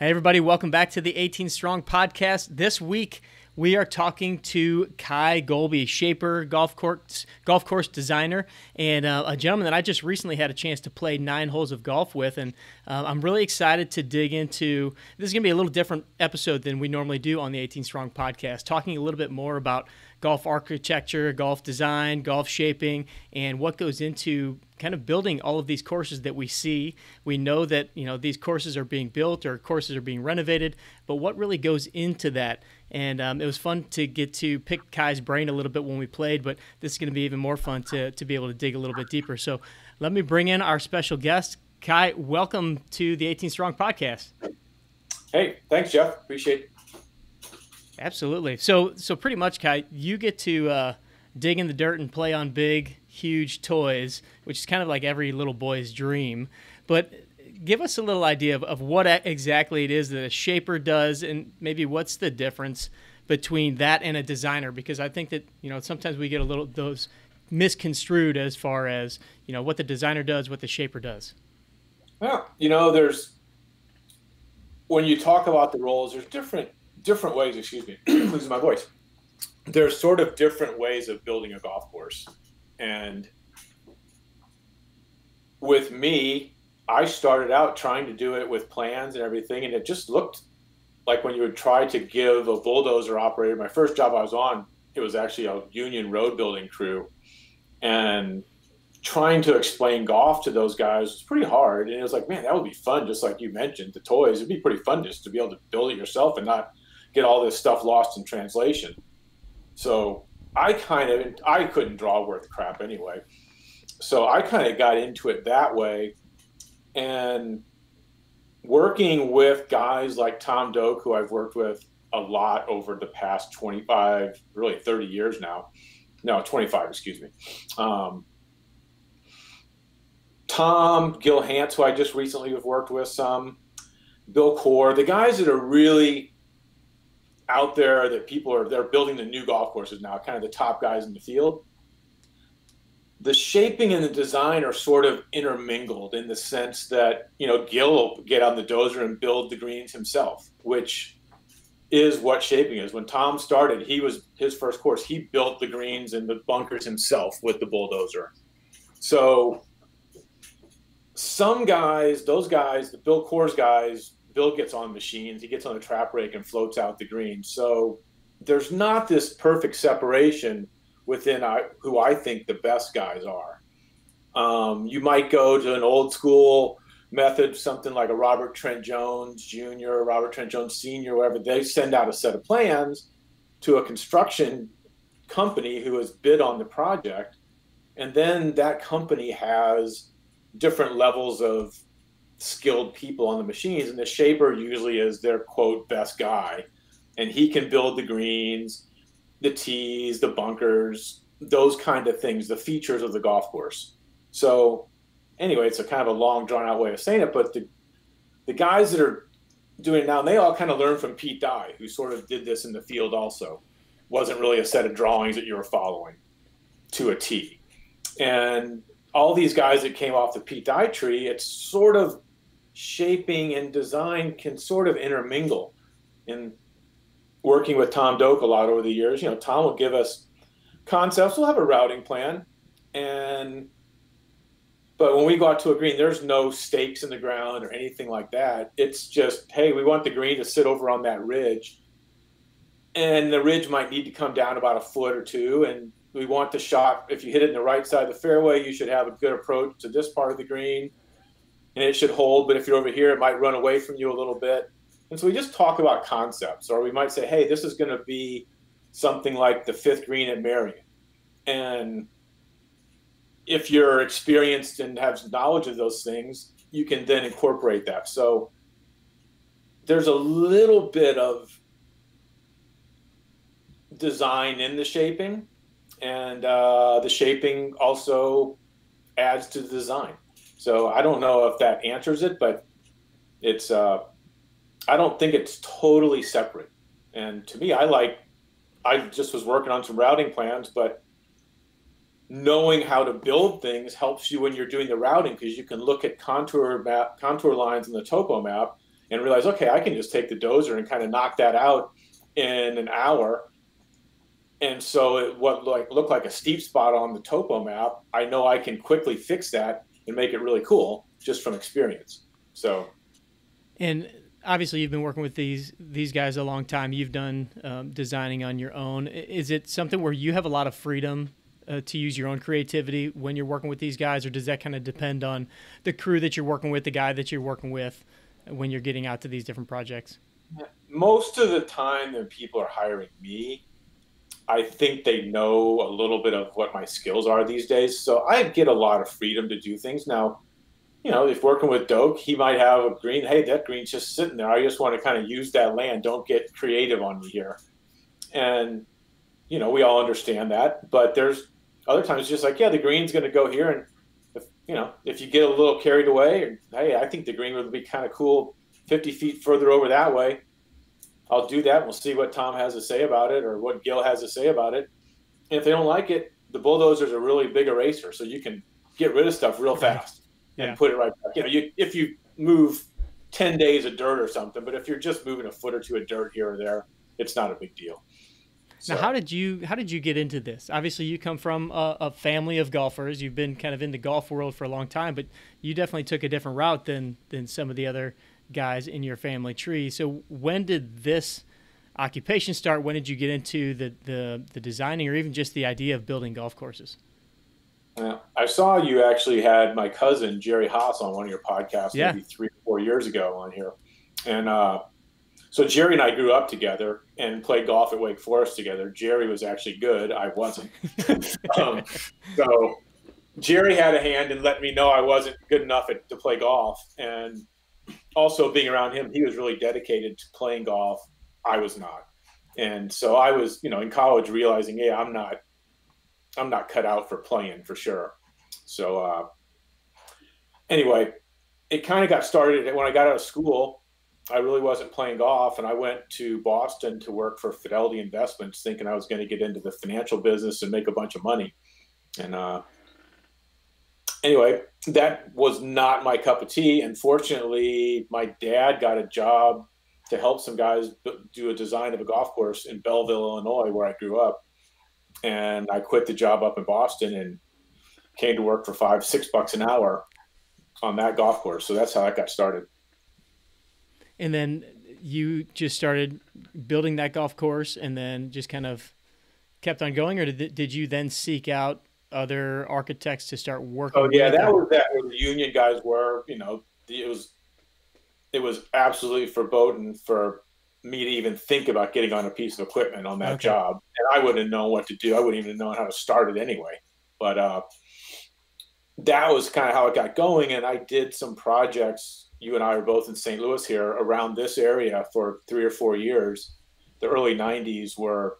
Hey, everybody, welcome back to the 18 Strong podcast. This week, we are talking to Kye Goalby, shaper, golf course, golf course designer, and uh, a gentleman that I just recently had a chance to play nine holes of golf with. And uh, I'm really excited to dig into this. is going to be a little different episode than we normally do on the 18 Strong podcast, talking a little bit more about golf architecture, golf design, golf shaping, and what goes into kind of building all of these courses that we see. We know that you know these courses are being built or courses are being renovated, but what really goes into that? And um, it was fun to get to pick Kye's brain a little bit when we played, but this is going to be even more fun to to be able to dig a little bit deeper. So let me bring in our special guest, Kye. Welcome to the 18 Strong podcast. Hey, thanks, Jeff. Appreciate. Absolutely. So so pretty much, Kye, you get to uh, dig in the dirt and play on big, huge toys, which is kind of like every little boy's dream. But give us a little idea of, of what exactly it is that a shaper does, and maybe what's the difference between that and a designer? Because I think that you know sometimes we get a little those misconstrued as far as you know what the designer does, what the shaper does. Well, you know, there's when you talk about the roles, there's different different ways, excuse me, losing my voice. There's sort of different ways of building a golf course. And with me, I started out trying to do it with plans and everything, and it just looked like when you would try to give a bulldozer operator. My first job I was on, it was actually a union road building crew, and trying to explain golf to those guys was pretty hard. And it was like, man, that would be fun, just like you mentioned, the toys. It'd be pretty fun just to be able to build it yourself and not get all this stuff lost in translation. So I kind of I couldn't draw worth crap anyway. So I kind of got into it that way, and working with guys like Tom Doak, who I've worked with a lot over the past 25, really 30 years now. No, 25, excuse me. Um, Tom Gil Hanse, who I just recently have worked with some, Bill Coore, the guys that are really out there that people are they're building the new golf courses now, kind of the top guys in the field. The shaping and the design are sort of intermingled in the sense that you know Gil will get on the dozer and build the greens himself, which is what shaping is. When Tom started, he was his first course. He built the greens and the bunkers himself with the bulldozer. So some guys, those guys, the Bill Coore's guys, Bill gets on machines, he gets on a trap rake and floats out the green. So there's not this perfect separation within I, who I think the best guys are. Um, you might go to an old school method, something like a Robert Trent Jones Jr., Robert Trent Jones Sr., whatever. They send out a set of plans to a construction company who has bid on the project. And then that company has different levels of skilled people on the machines, and the shaper usually is their quote best guy, and he can build the greens, the tees, the bunkers, those kind of things, the features of the golf course. So, anyway, it's a kind of a long, drawn out way of saying it, but the the guys that are doing it now, and they all kind of learned from Pete Dye, who sort of did this in the field also. Wasn't really a set of drawings that you were following to a T. And all these guys that came off the Pete Dye tree, it's sort of shaping and design can sort of intermingle. In working with Tom Doak a lot over the years, you know, Tom will give us concepts. We'll have a routing plan, and but when we go out to a green, there's no stakes in the ground or anything like that. It's just, hey, we want the green to sit over on that ridge, and the ridge might need to come down about a foot or two, and we want the shot. If you hit it in the right side of the fairway, you should have a good approach to this part of the green and it should hold. But if you're over here, it might run away from you a little bit. And so we just talk about concepts, or we might say, hey, this is going to be something like the fifth green at Merion. And if you're experienced and have knowledge of those things, you can then incorporate that. So there's a little bit of design in the shaping, and uh, the shaping also adds to the design. So I don't know if that answers it, but it's uh, I don't think it's totally separate. And to me, I like I just was working on some routing plans, but knowing how to build things helps you when you're doing the routing because you can look at contour map contour lines in the topo map and realize, okay, I can just take the dozer and kind of knock that out in an hour. And so it, what like looked like a steep spot on the topo map, I know I can quickly fix that and make it really cool just from experience. So, and obviously you've been working with these these guys a long time. You've done um, designing on your own. Is it something where you have a lot of freedom uh, to use your own creativity when you're working with these guys, or does that kind of depend on the crew that you're working with, the guy that you're working with, when you're getting out to these different projects? Most of the time, when people are hiring me, I think they know a little bit of what my skills are these days. So I get a lot of freedom to do things. Now, you know, if working with Doak, he might have a green. Hey, that green's just sitting there. I just want to kind of use that land. Don't get creative on me here. And you know, we all understand that. But there's other times just like, yeah, the green's going to go here, and if you know, if you get a little carried away, hey, I think the green would be kind of cool, 50 feet further over that way. I'll do that. And we'll see what Tom has to say about it or what Gil has to say about it. And if they don't like it, the bulldozer's a really big eraser, so you can get rid of stuff real fast yeah. and put it right back. You know, you, if you move 10 days of dirt or something, but if you're just moving a foot or two of dirt here or there, it's not a big deal. So. Now, how did you how did you get into this? Obviously, you come from a, a, family of golfers. You've been kind of in the golf world for a long time, but you definitely took a different route than than some of the other guys in your family tree. So, when did this occupation start? When did you get into the the, the designing or even just the idea of building golf courses? I saw you actually had my cousin Jerry Haas on one of your podcasts yeah. maybe three or four years ago on here, and uh, so Jerry and I grew up together and played golf at Wake Forest together. Jerry was actually good; I wasn't. um, so Jerry had a hand in letting me know I wasn't good enough at, to play golf, and also being around him, he was really dedicated to playing golf. I was not, and so I was, you know, in college realizing, yeah, I'm not I'm not cut out for playing for sure. So uh, anyway, it kind of got started when I got out of school. I really wasn't playing golf, and I went to Boston to work for Fidelity Investments, thinking I was going to get into the financial business and make a bunch of money. And uh, anyway, that was not my cup of tea. Unfortunately, my dad got a job to help some guys do a design of a golf course in Belleville, Illinois, where I grew up and I quit the job up in Boston and came to work for five, six bucks an hour on that golf course. So that's how I got started. And then you just started building that golf course and then just kind of kept on going, or did, did you then seek out other architects to start working? Oh yeah, that was that where the union guys were. You know, it was it was absolutely foreboding for me to even think about getting on a piece of equipment on that okay. job. And I wouldn't know what to do. I wouldn't even know how to start it anyway. But uh, that was kind of how it got going. And I did some projects. You and I were both in St. Louis here around this area for three or four years. The early 90s were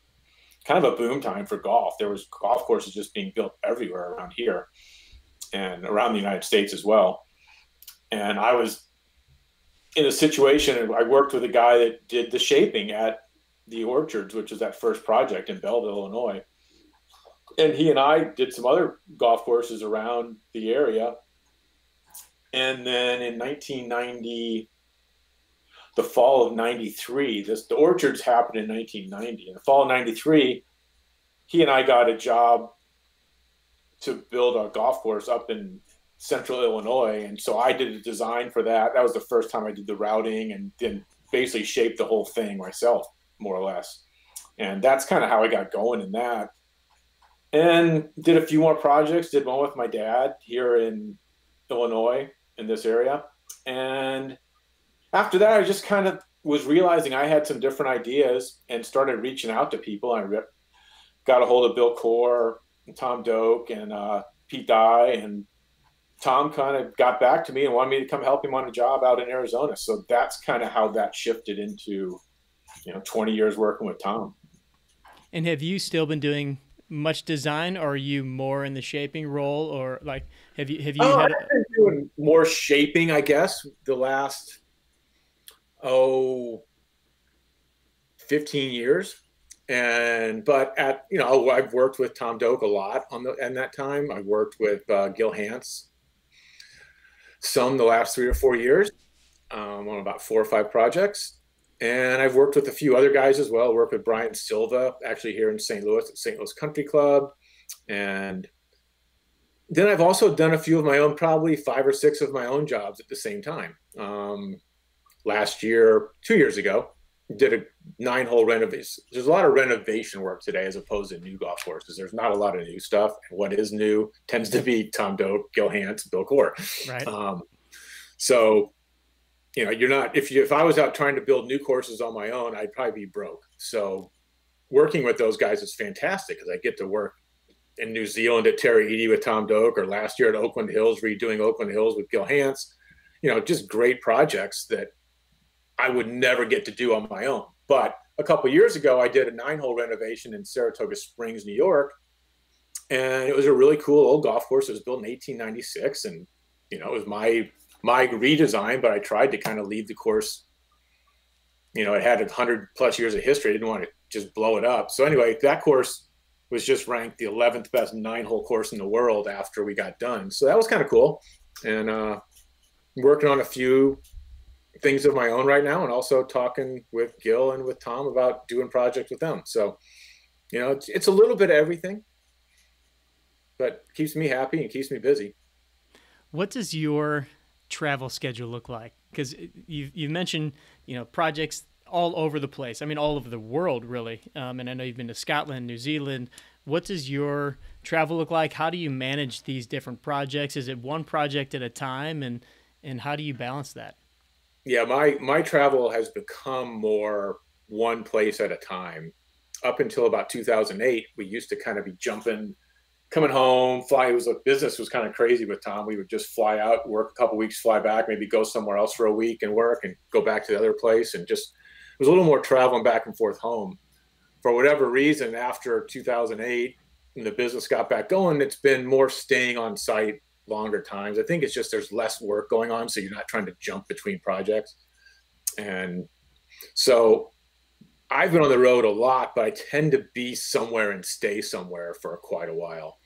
kind of a boom time for golf. There was golf courses just being built everywhere around here and around the United States as well. And I was in a situation, I worked with a guy that did the shaping at the Orchards, which was that first project in Belleville, Illinois. And he and I did some other golf courses around the area. And then in 1990, the fall of 93, this, the Orchards happened in 1990. In the fall of 93, he and I got a job to build a golf course up in central Illinois. And so I did a design for that. That was the first time I did the routing and then basically shaped the whole thing myself, more or less. And that's kind of how I got going in that. And did a few more projects, did one with my dad here in Illinois in this area. And after that, I just kind of was realizing I had some different ideas and started reaching out to people. I got a hold of Bill Coore, Tom Doak, and uh, Pete Dye, and Tom kind of got back to me and wanted me to come help him on a job out in Arizona. So that's kind of how that shifted into, you know, 20 years working with Tom. And have you still been doing much design or are you more in the shaping role or like have you have you oh, had I've been doing more shaping I guess the last oh 15 years and but at you know I've worked with Tom Doak a lot on the and that time I worked with uh, Gil Hanse some the last three or four years. um, on about four or five projects. And I've worked with a few other guys as well. I worked with Brian Silva, actually here in St. Louis at St. Louis Country Club. And then I've also done a few of my own, probably five or six of my own jobs at the same time. Um, last year, two years ago, did a nine hole renovation. There's a lot of renovation work today as opposed to new golf courses. There's not a lot of new stuff. And what is new tends to be Tom Doak, Gil Hanse, Bill Coore. Right. Um, so, you know, you're not, if you, if I was out trying to build new courses on my own, I'd probably be broke. So working with those guys is fantastic because I get to work in New Zealand at Tara Iti with Tom Doak or last year at Oakland Hills, redoing Oakland Hills with Gil Hanse, you know, just great projects that I would never get to do on my own. But a couple years ago, I did a nine hole renovation in Saratoga Springs, New York. And it was a really cool old golf course. It was built in 1896. And, you know, it was my, my redesign, but I tried to kind of leave the course. You know, it had hundred plus years of history. I didn't want to just blow it up. So anyway, that course was just ranked the 11th best nine hole course in the world after we got done. So that was kind of cool. And, uh, working on a few things of my own right now and also talking with Gil and with Tom about doing projects with them. So, you know, it's, it's a little bit of everything, but keeps me happy and keeps me busy. What does your travel schedule look like? Because you you mentioned you know projects all over the place. I mean, all over the world, really. Um, and I know you've been to Scotland, New Zealand. What does your travel look like? How do you manage these different projects? Is it one project at a time, and and how do you balance that? Yeah, my my travel has become more one place at a time. Up until about 2008, we used to kind of be jumping, coming home, fly. It was like business was kind of crazy with Tom. We would just fly out, work a couple weeks, fly back, maybe go somewhere else for a week and work, and go back to the other place, and just it was a little more traveling back and forth home. For whatever reason, after 2008, and the business got back going, it's been more staying on site longer times. I think it's just there's less work going on, so you're not trying to jump between projects. And so I've been on the road a lot, but I tend to be somewhere and stay somewhere for quite a while.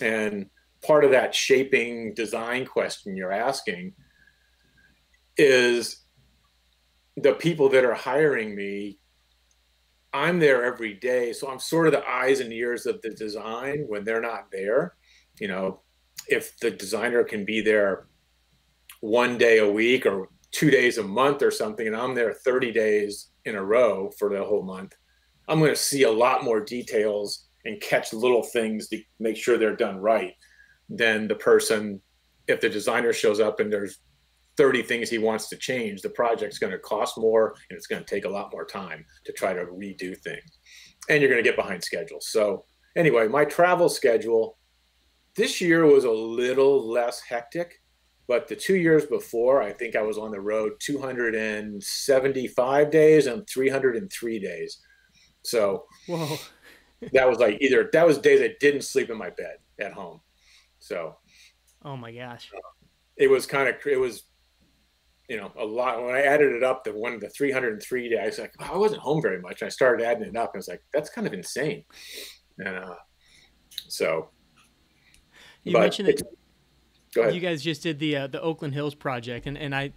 And part of that shaping design question you're asking is the people that are hiring me I'm there every day. So I'm sort of the eyes and ears of the design when they're not there. You know, if the designer can be there one day a week or two days a month or something, and I'm there 30 days in a row for the whole month, I'm going to see a lot more details and catch little things to make sure they're done right than the person. If the designer shows up and there's 30 things he wants to change, the project's going to cost more and it's going to take a lot more time to try to redo things. And you're going to get behind schedule. So, anyway, my travel schedule this year was a little less hectic, but the two years before, I think I was on the road 275 days and 303 days. So Whoa. that was like either that was days I didn't sleep in my bed at home. So oh my gosh. It was kind of it was you know a lot when I added it up the one of the 303 days I was like oh, I wasn't home very much. And I started adding it up and I was like that's kind of insane. And uh so you but mentioned that you guys just did the uh, the Oakland Hills project, and, and I,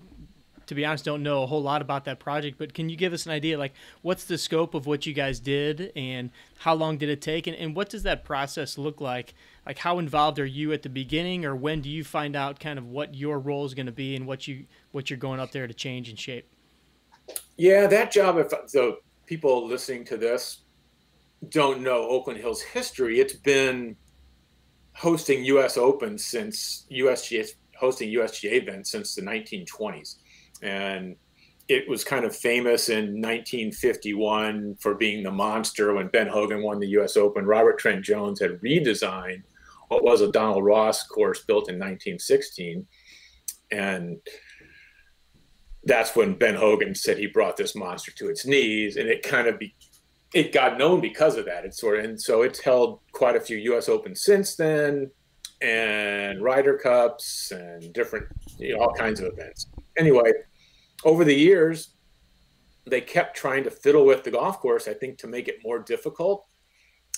to be honest, don't know a whole lot about that project. But can you give us an idea, like what's the scope of what you guys did, and how long did it take, and, and what does that process look like? Like how involved are you at the beginning, or when do you find out kind of what your role is going to be and what you what you're going up there to change and shape? Yeah, that job. If so, people listening to this don't know Oakland Hills history. It's been hosting U.S. Open since USGA hosting USGA events since the 1920s, and it was kind of famous in 1951 for being the monster when Ben Hogan won the U.S. Open. Robert Trent Jones had redesigned what was a Donald Ross course built in 1916, and that's when Ben Hogan said he brought this monster to its knees, and it kind of be, it got known because of that. It's sort of, and so it's held quite a few U.S. Opens since then, and Ryder Cups and different, you know, all kinds of events. Anyway, over the years, they kept trying to fiddle with the golf course. I think to make it more difficult,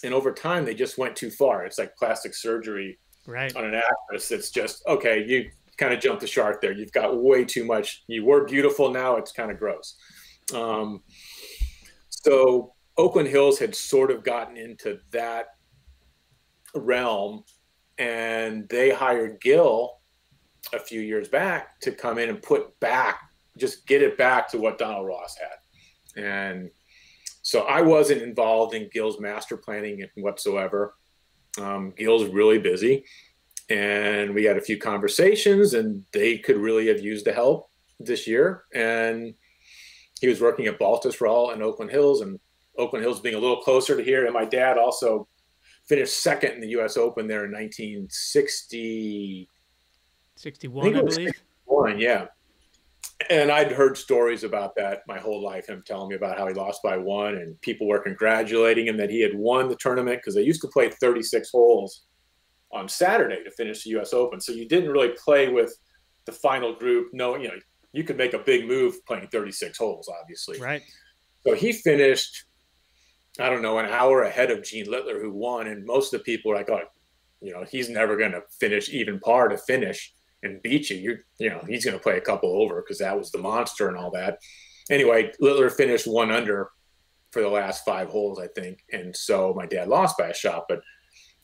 and over time, they just went too far. It's like plastic surgery right. on an actress. It's just okay. You kind of jumped the shark there. You've got way too much. You were beautiful. Now it's kind of gross. Um, so Oakland Hills had sort of gotten into that realm, and they hired Gil a few years back to come in and put back, just get it back to what Donald Ross had. And so I wasn't involved in Gil's master planning whatsoever. Um, Gil's really busy, and we had a few conversations, and they could really have used the help this year. And he was working at Baltusrol in Oakland Hills, and Oakland Hills being a little closer to here. And my dad also finished second in the U.S. Open there in 1960. 61, I, I believe. 61, yeah. And I'd heard stories about that my whole life. Him telling me about how he lost by one, and people were congratulating him that he had won the tournament because they used to play 36 holes on Saturday to finish the U.S. Open. So you didn't really play with the final group. No, you know, you could make a big move playing 36 holes, obviously. Right. So he finished I don't know, an hour ahead of Gene Littler, who won. And most of the people were like, oh, you know, he's never going to finish even par to finish and beat you. You, you know, he's going to play a couple over because that was the monster and all that. Anyway, Littler finished one under for the last five holes, I think. And so my dad lost by a shot, but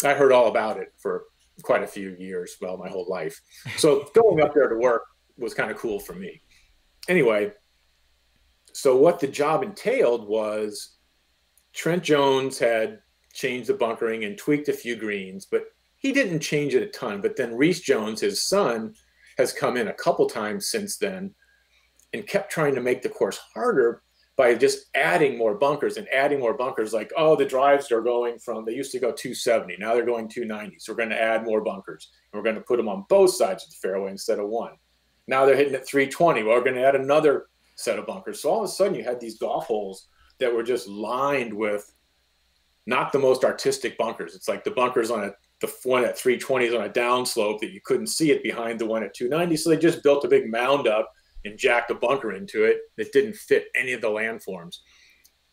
I heard all about it for quite a few years, well, my whole life. So going up there to work was kind of cool for me. Anyway, so what the job entailed was Trent Jones had changed the bunkering and tweaked a few greens, but he didn't change it a ton. But then Rees Jones, his son, has come in a couple times since then and kept trying to make the course harder by just adding more bunkers and adding more bunkers. Like, oh, the drives are going from, they used to go 270, now they're going 290. So we're going to add more bunkers and we're going to put them on both sides of the fairway instead of one. Now they're hitting at 320. Well, we're going to add another set of bunkers. So all of a sudden you had these golf holes that were just lined with not the most artistic bunkers. It's like the bunkers on a the one at 320 is on a downslope that you couldn't see it behind the one at 290. So they just built a big mound up and jacked a bunker into it that didn't fit any of the landforms.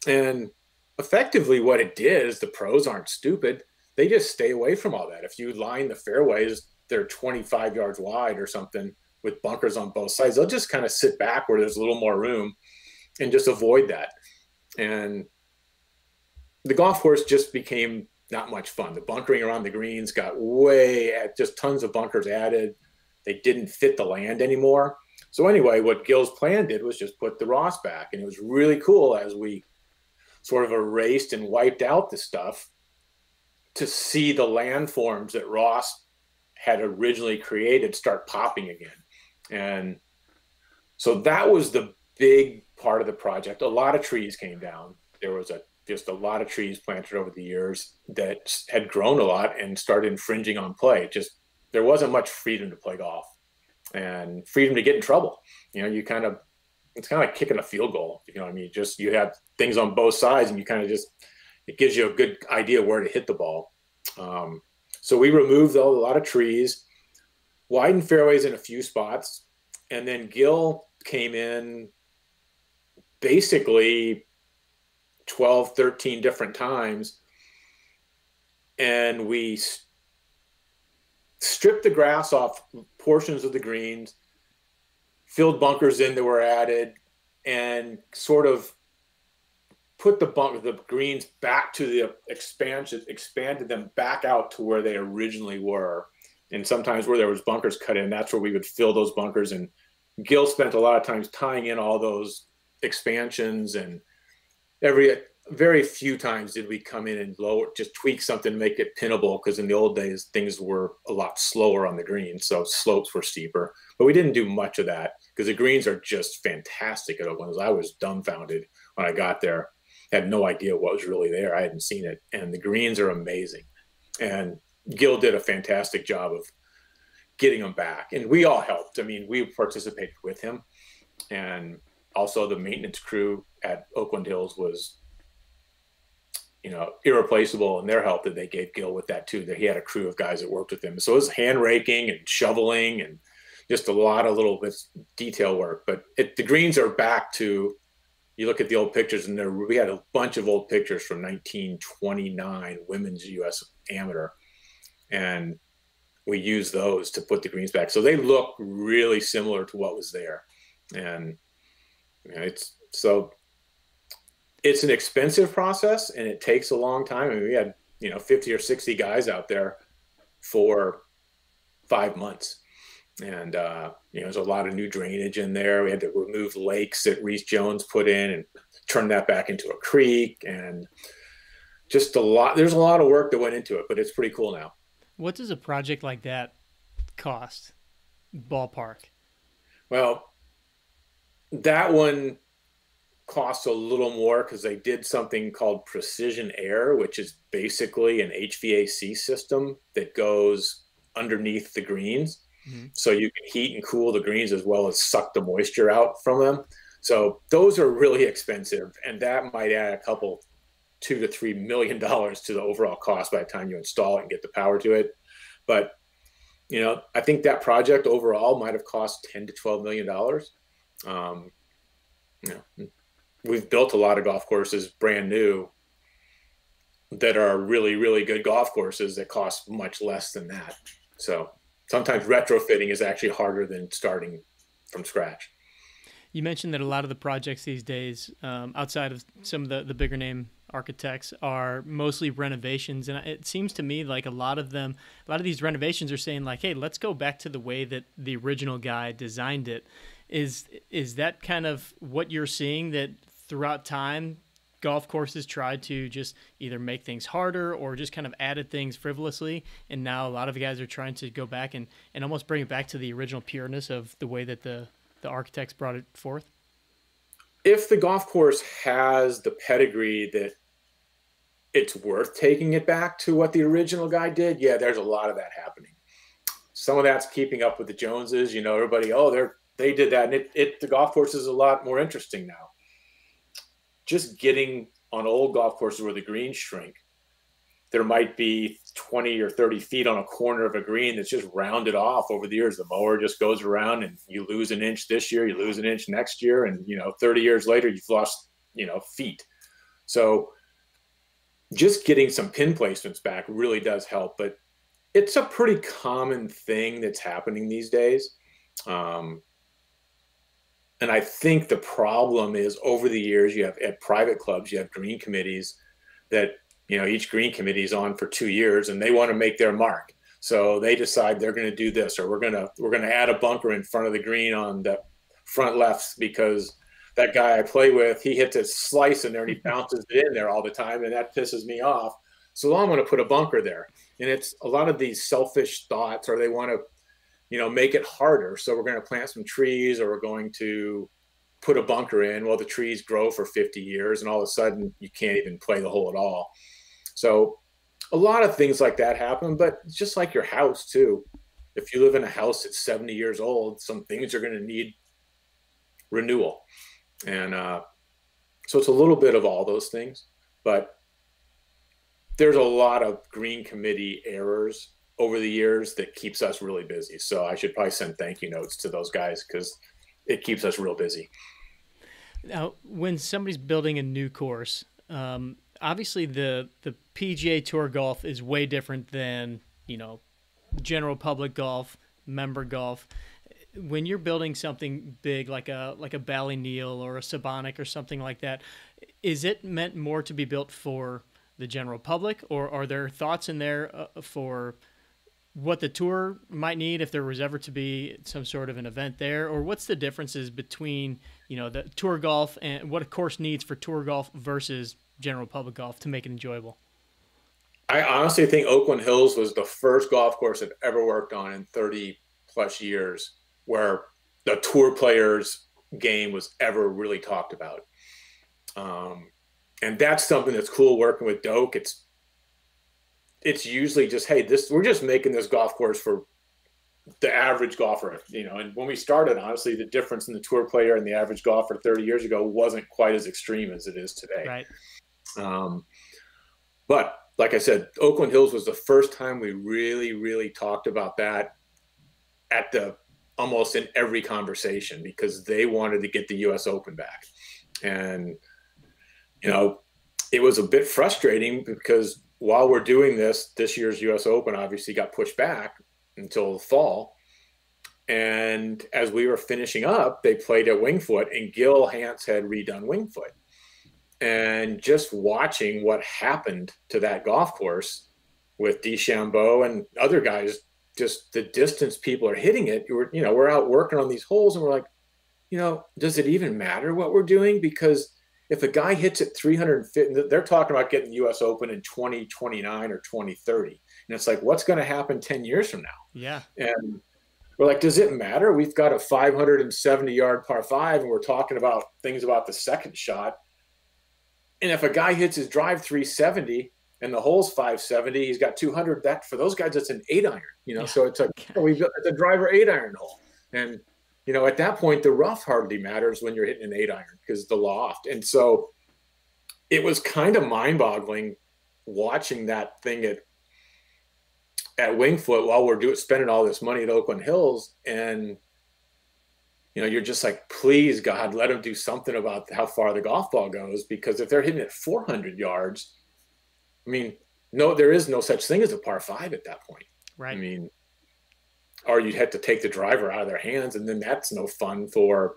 And effectively, what it did is the pros aren't stupid. They just stay away from all that. If you line the fairways, they're 25 yards wide or something with bunkers on both sides. They'll just kind of sit back where there's a little more room and just avoid that and the golf course just became not much fun. The bunkering around the greens got way at just tons of bunkers added. They didn't fit the land anymore. So anyway, what Gil's plan did was just put the Ross back, and it was really cool as we sort of erased and wiped out the stuff to see the landforms that Ross had originally created start popping again. And so that was the big part of the project. A lot of trees came down. There was a just a lot of trees planted over the years that had grown a lot and started infringing on play. Just there wasn't much freedom to play golf and freedom to get in trouble. You know, you kind of it's kind of like kicking a field goal. You know, what I mean, just you have things on both sides, and you kind of just it gives you a good idea where to hit the ball. Um, so we removed a lot of trees, widened fairways in a few spots, and then Gil came in basically 12, 13 different times. And we stripped the grass off portions of the greens, filled bunkers in that were added, and sort of put the bunk the greens back to the expansion, expanded them back out to where they originally were. And sometimes where there was bunkers cut in, that's where we would fill those bunkers. And Gil spent a lot of times tying in all those expansions and every very few times did we come in and lower just tweak something to make it pinnable because in the old days things were a lot slower on the green so slopes were steeper. But we didn't do much of that because the greens are just fantastic at oakland i was dumbfounded when i got there. Had no idea what was really there i hadn't seen it and the greens are amazing. And gil did a fantastic job of getting them back and we all helped. I mean we participated with him and also the maintenance crew at Oakland Hills was, you know, irreplaceable in their help that they gave Gil with that too. That he had a crew of guys that worked with him. So it was hand raking and shoveling and just a lot of little bits detail work. But it, the greens are back to. You look at the old pictures, and there we had a bunch of old pictures from 1929 women's U.S. amateur, and we use those to put the greens back. So they look really similar to what was there, and it's so it's an expensive process and it takes a long time. I mean, we had you know 50 or 60 guys out there for five months. And uh, you know there's a lot of new drainage in there. We had to remove lakes that Rees jones put in and turn that back into a creek and just a lot there's a lot of work that went into it but it's pretty cool now. What does a project like that cost? Ballpark. Well that one costs a little more because they did something called precision air which is basically an hvac system that goes underneath the greens. Mm-hmm. so you can heat and cool the greens as well as suck the moisture out from them. So those are really expensive and that might add a couple two to three million dollars to the overall cost by the time you install it and get the power to it. But you know i think that project overall might have cost 10 to 12 million dollars um, you know, we've built a lot of golf courses brand new that are really really good golf courses that cost much less than that so sometimes retrofitting is actually harder than starting from scratch. You mentioned that a lot of the projects these days, um, outside of some of the, the bigger name architects, are mostly renovations. And it seems to me like a lot of them, a lot of these renovations are saying, like, hey, let's go back to the way that the original guy designed it. Is, is that kind of what you're seeing that throughout time golf courses tried to just either make things harder or just kind of added things frivolously. And now a lot of guys are trying to go back and, and almost bring it back to the original pureness of the way that the, the architects brought it forth. If the golf course has the pedigree that it's worth taking it back to what the original guy did, yeah, there's a lot of that happening. Some of that's keeping up with the Joneses. You know, everybody, oh, they're they did that, and it, it the golf course is a lot more interesting now just getting on old golf courses where the greens shrink, there might be 20 or 30 feet on a corner of a green that's just rounded off over the years. The mower just goes around and you lose an inch this year, you lose an inch next year, and you know, 30 years later, you've lost, you know, feet. So just getting some pin placements back really does help, but it's a pretty common thing that's happening these days. Um, and I think the problem is over the years, you have at private clubs, you have green committees that, you know, each green committee is on for two years and they want to make their mark. So they decide they're going to do this, or we're going to, we're going to add a bunker in front of the green on the front lefts because that guy I play with, he hits a slice in there and he bounces it in there all the time. And that pisses me off. So I'm going to put a bunker there. And it's a lot of these selfish thoughts, or they want to you know, make it harder. So we're going to plant some trees or we're going to put a bunker in. Well, the trees grow for 50 years and all of a sudden you can't even play the hole at all. So a lot of things like that happen, but just like your house too. If you live in a house that's 70 years old, some things are going to need renewal. And uh, so it's a little bit of all those things, but there's a lot of green committee errors over the years that keeps us really busy. So I should probably send thank you notes to those guys because it keeps us real busy. Now, when somebody's building a new course, um, obviously the the PGA Tour golf is way different than you know general public golf, member golf. When you're building something big like a like a Ballyneal or a Sebonack or something like that, is it meant more to be built for the general public, or are there thoughts in there uh, for what the tour might need if there was ever to be some sort of an event there, or what's the differences between you know the tour golf and what a course needs for tour golf versus general public golf to make it enjoyable? I honestly think Oakland Hills was the first golf course I've ever worked on in 30 plus years where the tour players game was ever really talked about. Um, and that's something that's cool working with Doak. It's it's usually just hey this we're just making this golf course for the average golfer you know and when we started honestly the difference in the tour player and the average golfer 30 years ago wasn't quite as extreme as it is today. Right. Um, but like i said oakland hills was the first time we really really talked about that at the almost in every conversation because they wanted to get the us open back. And you know it was a bit frustrating because while we're doing this, this year's U.S. Open obviously got pushed back, until the fall. And as we were finishing up, they played at Winged Foot, and Gil Hanse had redone Winged Foot. And just watching what happened to that golf course with DeChambeau and other guys, just the distance people are hitting it. We're, you know, we're out working on these holes, and we're like, you know, does it even matter what we're doing? Because if a guy hits it 350, they're talking about getting the U.S. Open in 2029 or 2030, and it's like, what's going to happen 10 years from now? Yeah, and we're like, does it matter? We've got a 570 yard par five, and we're talking about things about the second shot. And if a guy hits his drive 370 and the hole's 570, he's got 200. That for those guys, it's an eight iron, you know. Yeah. So it's a we've got it's a driver eight iron hole, and you know at that point the rough hardly matters when you're hitting an eight iron because the loft. And so it was kind of mind boggling watching that thing at at Winged Foot while we're doing spending all this money at Oakland Hills, and you know, you're just like, please God, let them do something about how far the golf ball goes, because if they're hitting it 400 yards, I mean, no, there is no such thing as a par five at that point. Right. I mean, or you'd have to take the driver out of their hands, and then that's no fun for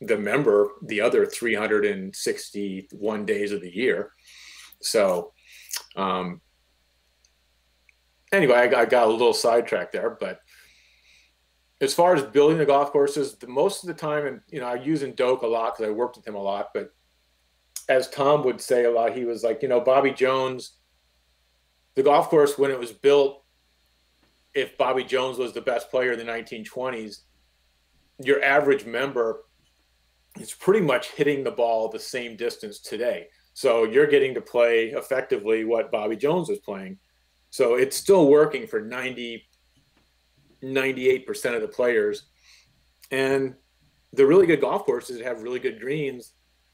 the member the other 361 days of the year. So, um, anyway, I got, I got a little sidetracked there, but as far as building the golf courses, the, most of the time, and you know, I use in Doak a lot because I worked with him a lot. But as Tom would say a lot, he was like, you know, Bobby Jones, the golf course when it was built, if Bobby Jones was the best player in the 1920s, your average member is pretty much hitting the ball the same distance today. So you're getting to play effectively what Bobby Jones was playing. So it's still working for 90, 98% of the players. And the really good golf courses have really good greens.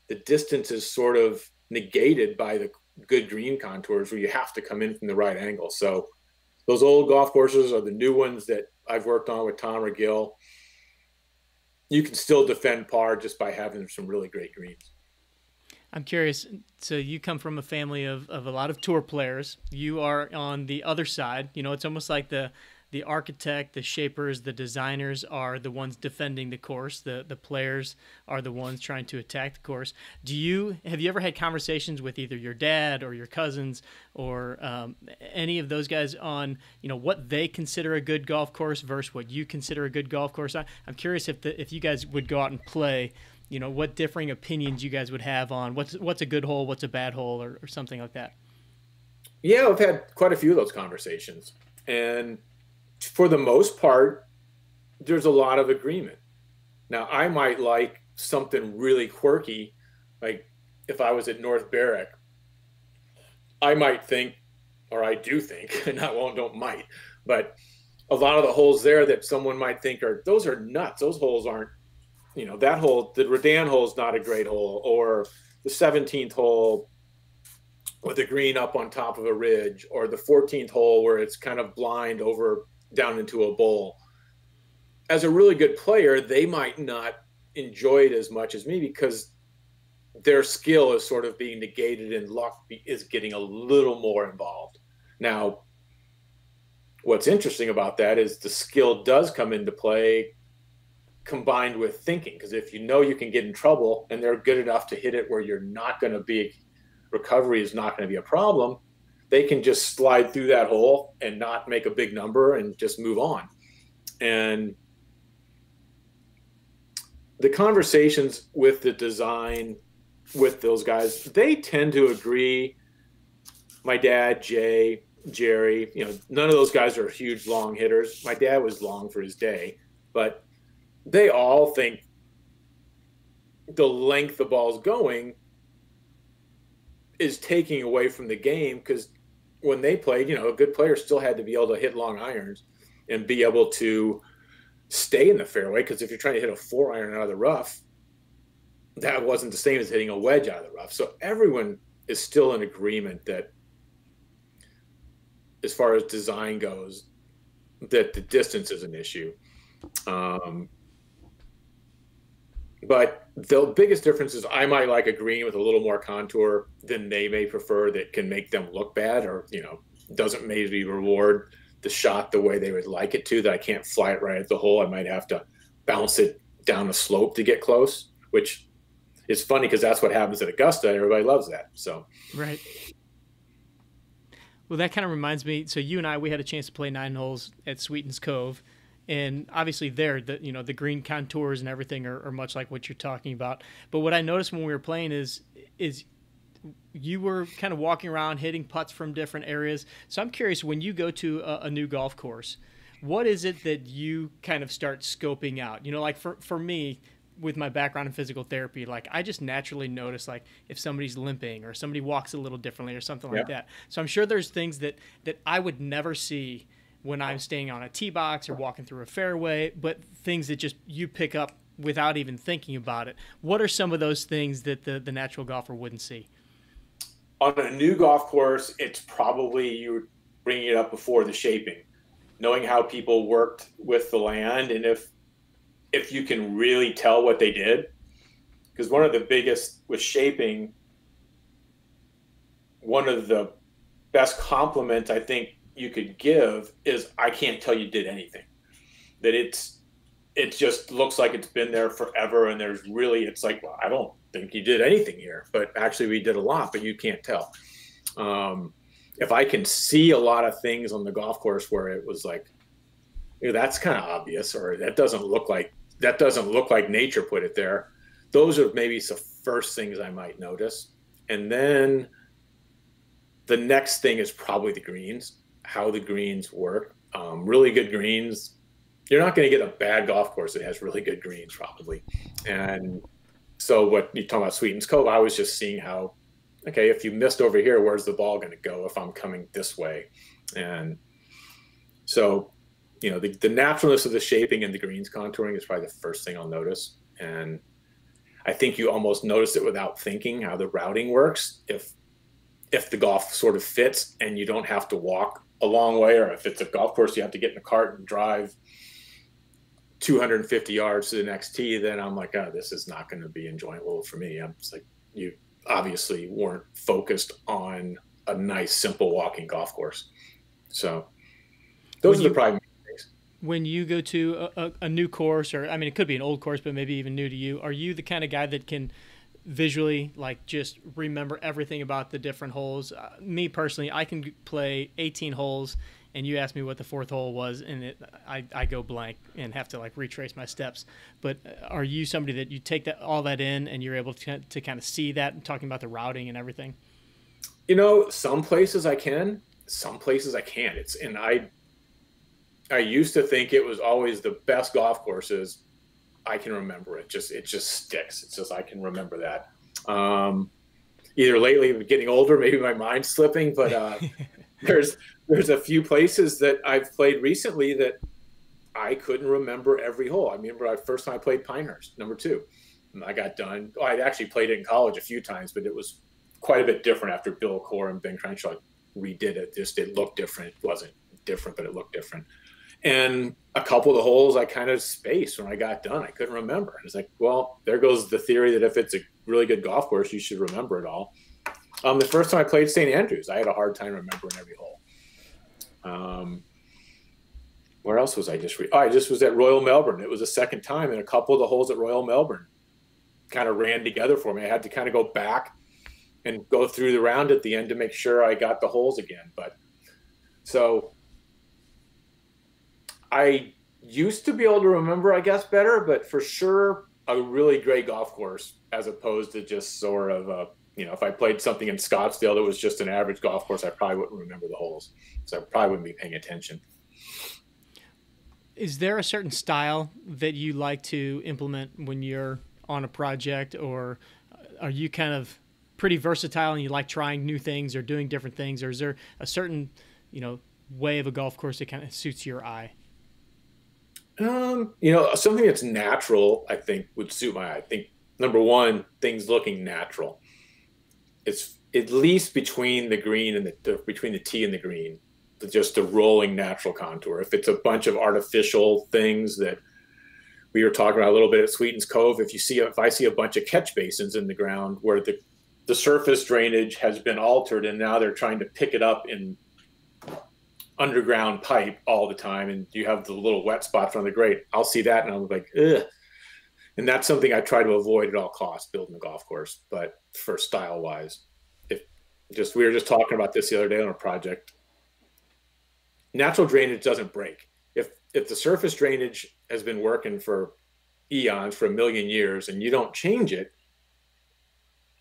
The distance is sort of negated by the good green contours where you have to come in from the right angle. So those old golf courses are the new ones that I've worked on with Tom or Gil. You can still defend par just by having some really great greens. I'm curious. So you come from a family of, of a lot of tour players. You are on the other side. You know, it's almost like the the architect, the shapers, the designers are the ones defending the course. The the players are the ones trying to attack the course. Do you have you ever had conversations with either your dad or your cousins or um, any of those guys on you know what they consider a good golf course versus what you consider a good golf course? I, I'm curious if the if you guys would go out and play you know what differing opinions you guys would have on what's what's a good hole, what's a bad hole, or, or something like that. Yeah, I've had quite a few of those conversations, and for the most part, there's a lot of agreement. Now, I might like something really quirky, like if I was at North Berwick, I might think, or I do think, and I won't, don't might, but a lot of the holes there that someone might think are those are nuts. Those holes aren't you know that hole the Redan hole is not a great hole or the 17th hole with the green up on top of a ridge or the 14th hole where it's kind of blind over down into a bowl as a really good player they might not enjoy it as much as me because their skill is sort of being negated and luck is getting a little more involved now what's interesting about that is the skill does come into play combined with thinking. Because if you know you can get in trouble and they're good enough to hit it where you're not going to be, recovery is not going to be a problem, they can just slide through that hole and not make a big number and just move on. And the conversations with the design with those guys, they tend to agree. My dad, Jay, Jerry, you know, none of those guys are huge long hitters. My dad was long for his day, but they all think the length the ball's going is taking away from the game because when they played, you know, a good player still had to be able to hit long irons and be able to stay in the fairway. Because if you're trying to hit a four iron out of the rough, that wasn't the same as hitting a wedge out of the rough. So everyone is still in agreement that, as far as design goes, that the distance is an issue. Um, but the biggest difference is I might like a green with a little more contour than they may prefer that can make them look bad or, you know, doesn't maybe reward the shot the way they would like it to that I can't fly it right at the hole. I might have to bounce it down a slope to get close, which is funny because that's what happens at Augusta. And everybody loves that. So, right. Well, that kind of reminds me. So you and I, we had a chance to play nine holes at Sweetens Cove, and obviously there, the you know the green contours and everything are, are much like what you're talking about. But what I noticed when we were playing is is you were kind of walking around hitting putts from different areas. So I'm curious when you go to a, a, new golf course, what is it that you kind of start scoping out? You know, like for, for me, with my background in physical therapy, like I just naturally notice like if somebody's limping or somebody walks a little differently or something like that. So I'm sure there's things that that I would never see when I'm staying on a tee box or walking through a fairway, but things that just you pick up without even thinking about it. What are some of those things that the, the natural golfer wouldn't see? on a new golf course, it's probably you bringing it up before the shaping, knowing how people worked with the land, and if if you can really tell what they did, because one of the biggest with shaping, one of the best compliments I think you could give is I can't tell you did anything. That it's it just looks like it's been there forever, and there's really it's like well I don't think you did anything here, but actually we did a lot, but you can't tell. Um, if I can see a lot of things on the golf course where it was like, that's kind of obvious, or that doesn't look like that doesn't look like nature put it there. Those are maybe the first things I might notice, and then the next thing is probably the greens, how the greens work. Um, really good greens. You're not going to get a bad golf course that has really good greens, probably, and so what you're talking about Sweetens Cove, I was just seeing how, okay, if you missed over here, where's the ball going to go if I'm coming this way? And so, you know, the, the naturalness of the shaping and the greens contouring is probably the first thing I'll notice. And I think you almost notice it without thinking how the routing works. If if the golf sort of fits and you don't have to walk a long way, or if it's a golf course you have to get in a cart and drive 250 yards to the next tee, then I'm like, oh, this is not going to be enjoyable for me. I'm just like, you obviously weren't focused on a nice, simple walking golf course. So those when are the prime things. When you go to a, a, new course, or I mean, it could be an old course, but maybe even new to you, are you the kind of guy that can visually like just remember everything about the different holes? Uh, me personally, I can play 18 holes and you ask me what the fourth hole was, and it, I, I go blank and have to like retrace my steps. But uh, are you somebody that you take that all that in and you're able to, to kind of see that, and talking about the routing and everything? You know, some places I can, some places I can't. It's and I I used to think it was always the best golf courses. I can remember it. Just it just sticks. It's just I can remember that. Um, either lately, getting older, maybe my mind's slipping, but uh, there's there's a few places that I've played recently that I couldn't remember every hole. I remember the first time I played Pinehurst, number two. I got done. Oh, I'd actually played it in college a few times, but it was quite a bit different after Bill Coore and Ben Crenshaw redid it. Just it looked different. It wasn't different, but it looked different. And a couple of the holes I kind of spaced when I got done. I couldn't remember. And it's like, well, there goes the theory that if it's a really good golf course, you should remember it all. Um, the first time I played St. Andrews, I had a hard time remembering every hole. Um, where else was I just? Re- oh, I just was at Royal Melbourne. It was the second time, and a couple of the holes at Royal Melbourne kind of ran together for me. I had to kind of go back and go through the round at the end to make sure I got the holes again. But so I used to be able to remember, I guess, better, but for sure, a really great golf course as opposed to just sort of a you know, if I played something in Scottsdale that was just an average golf course, I probably wouldn't remember the holes. So I probably wouldn't be paying attention. Is there a certain style that you like to implement when you're on a project, or are you kind of pretty versatile and you like trying new things or doing different things, or is there a certain, you know, way of a golf course that kind of suits your eye? Um, you know, something that's natural, I think, would suit my. I think number one, things looking natural it's at least between the green and the, the between the tee and the green, the, just the rolling natural contour. If it's a bunch of artificial things that we were talking about a little bit at Sweetens Cove, if you see if I see a bunch of catch basins in the ground where the the surface drainage has been altered and now they're trying to pick it up in underground pipe all the time and you have the little wet spots on the grate. I'll see that and I'm like, ugh. And that's something I try to avoid at all costs building a golf course. But for style wise, if just we were just talking about this the other day on a project, natural drainage doesn't break. If if the surface drainage has been working for eons for a million years and you don't change it,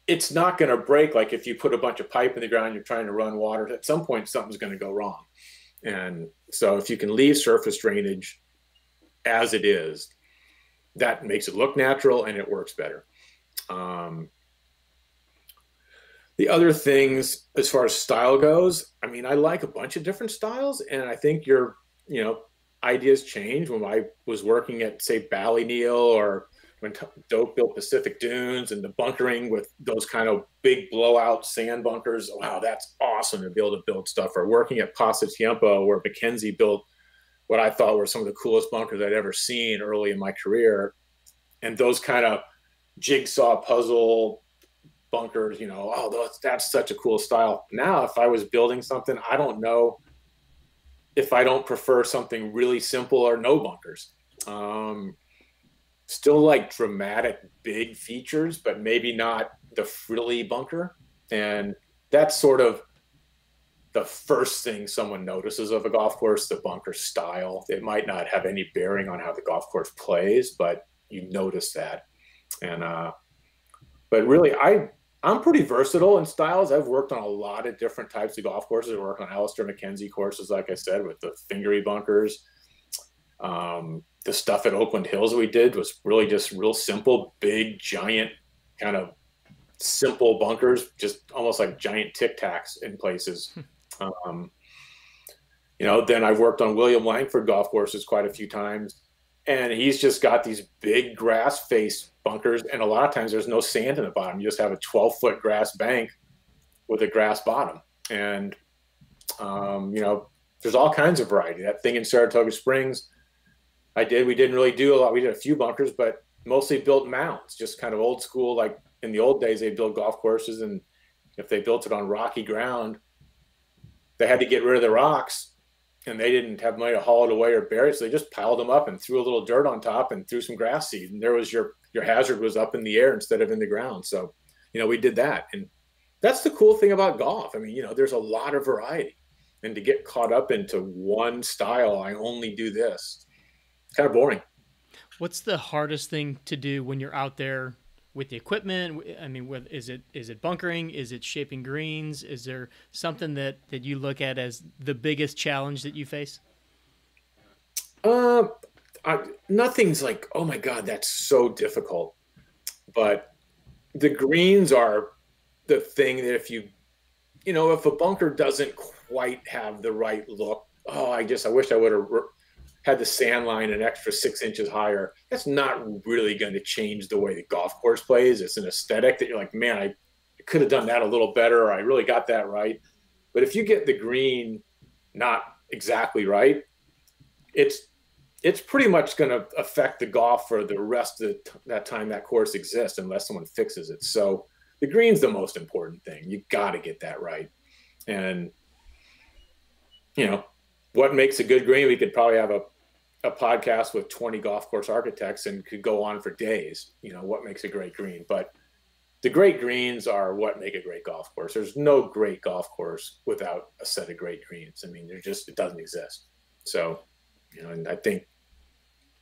it's not going to break like if you put a bunch of pipe in the ground you're trying to run water at some point something's going to go wrong and so if you can leave surface drainage as it is that makes it look natural and it works better. Um, the other things as far as style goes i mean i like a bunch of different styles and i think your you know ideas change. When i was working at say Ballyneal or when Doak built Pacific Dunes and the bunkering with those kind of big blowout sand bunkers. Wow, that's awesome to be able to build stuff. Or working at Pasatiempo, where Mackenzie built what I thought were some of the coolest bunkers I'd ever seen early in my career. And those kind of jigsaw puzzle bunkers, you know, oh, that's, that's such a cool style. Now, if I was building something, I don't know if I don't prefer something really simple or no bunkers. Um, still like dramatic big features, but maybe not the frilly bunker. And that's sort of the first thing someone notices of a golf course, the bunker style. It might not have any bearing on how the golf course plays, but you notice that. And uh but really I I'm pretty versatile in styles. I've worked on a lot of different types of golf courses. I worked on Alister MacKenzie courses, like I said, with the fingery bunkers. Um, the stuff at Oakland Hills we did was really just real simple, big, giant, kind of simple bunkers, just almost like giant tic tacs in places. Hmm. um, you know, then I've worked on William Langford golf courses quite a few times, and he's just got these big grass face bunkers, and a lot of times there's no sand in the bottom. You just have a 12 foot grass bank with a grass bottom, and um, you know, there's all kinds of variety. That thing in Saratoga Springs I did. We didn't really do a lot. We did a few bunkers, but mostly built mounds, just kind of old school. Like in the old days, they built golf courses, and if they built it on rocky ground, they had to get rid of the rocks, and they didn't have money to haul it away or bury it, so they just piled them up and threw a little dirt on top and threw some grass seed, and there was your your hazard was up in the air instead of in the ground. So, you know, we did that, and that's the cool thing about golf. I mean, you know, there's a lot of variety, and to get caught up into one style, I only do this kind of boring. What's the hardest thing to do when you're out there with the equipment? I mean, is it is it bunkering? Is it shaping greens? Is there something that that you look at as the biggest challenge that you face? Uh, I, nothing's like, oh my god, that's so difficult. But the greens are the thing that if you, you know, if a bunker doesn't quite have the right look, oh, I just I wish I would have had the sand line an extra six inches higher, that's not really going to change the way the golf course plays. It's an aesthetic that you're like, man, I could have done that a little better, or I really got that right. But if you get the green not exactly right, it's it's pretty much going to affect the golf for the rest of that time that course exists, unless someone fixes it. So the green's the most important thing. You got to get that right, and you know what makes a good green. We could probably have a a podcast with 20 golf course architects and could go on for days. You know, what makes a great green? But the great greens are what make a great golf course. There's no great golf course without a set of great greens. I mean, there just it doesn't exist. So, you know, and I think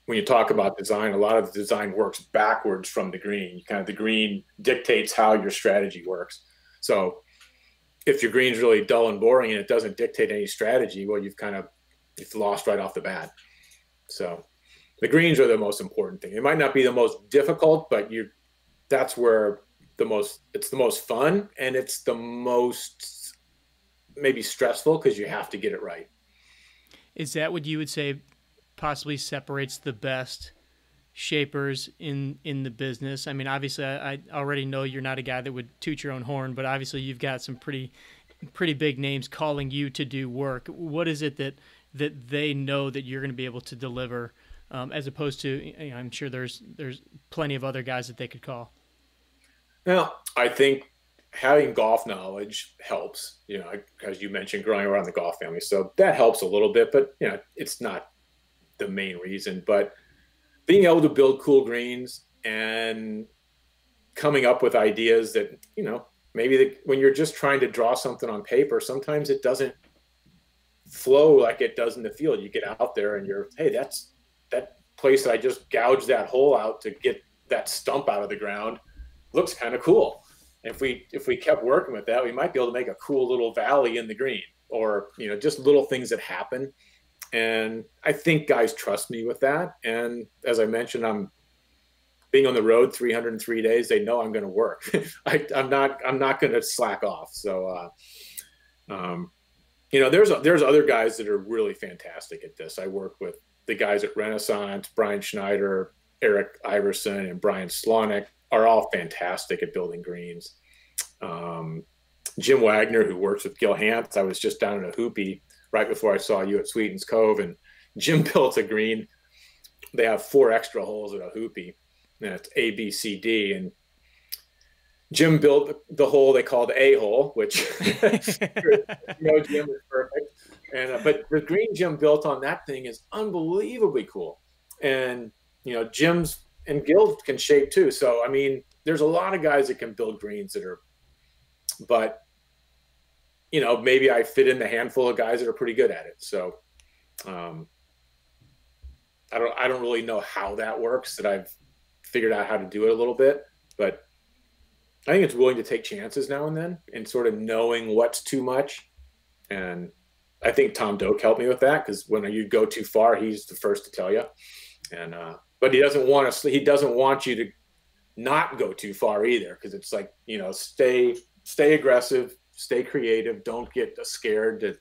when you talk about design, a lot of the design works backwards from the green. Kind of the green dictates how your strategy works. So, if your green's really dull and boring and it doesn't dictate any strategy, well, you've kind of you've lost right off the bat. So the greens are the most important thing. It might not be the most difficult, but you that's where the most it's the most fun and it's the most maybe stressful because you have to get it right. Is that what you would say possibly separates the best shapers in in the business? I mean, obviously, I, I already know you're not a guy that would toot your own horn, but obviously, you've got some pretty pretty big names calling you to do work. What is it that that they know that you're going to be able to deliver, um, as opposed to you know, I'm sure there's there's plenty of other guys that they could call. Well, I think having golf knowledge helps, you know, as you mentioned, growing around the golf family. So that helps a little bit, but you know, it's not the main reason. But being able to build cool greens and coming up with ideas that, you know, maybe the, when you're just trying to draw something on paper, sometimes it doesn't flow like it does in the field. You get out there and you're, hey, that's that place that I just gouged that hole out to get that stump out of the ground looks kind of cool if we if we kept working with that, we might be able to make a cool little valley in the green, or you know, just little things that happen. And I think guys trust me with that. And as I mentioned, I'm being on the road 303 days. They know I'm going to work. I, am not I'm not going to slack off. So, uh, um, you know, there's there's other guys that are really fantastic at this. I work with the guys at Renaissance, Brian Schneider, Eric Iverson, and Brian Slawnik are all fantastic at building greens. Um, Jim Wagner, who works with Gil Hanse, I was just down in Ohoopee right before I saw you at Sweetens Cove, and Jim built a green. They have four extra holes at Ohoopee, and it's A, B, C, D. And Jim built the hole they called A hole, which you know Jim is perfect. And uh, but the green Jim built on that thing is unbelievably cool. And you know Jim's and Gil can shape too. So I mean, there's a lot of guys that can build greens that are, but you know, maybe I fit in the handful of guys that are pretty good at it. So um, I don't I don't really know how that works. That I've figured out how to do it a little bit, but I think it's willing to take chances now and then and sort of knowing what's too much. And I think Tom Doak helped me with that because when you go too far, he's the first to tell you. And uh, but he doesn't want to. He doesn't want you to not go too far either, because it's like you know, stay stay aggressive, stay creative. Don't get scared to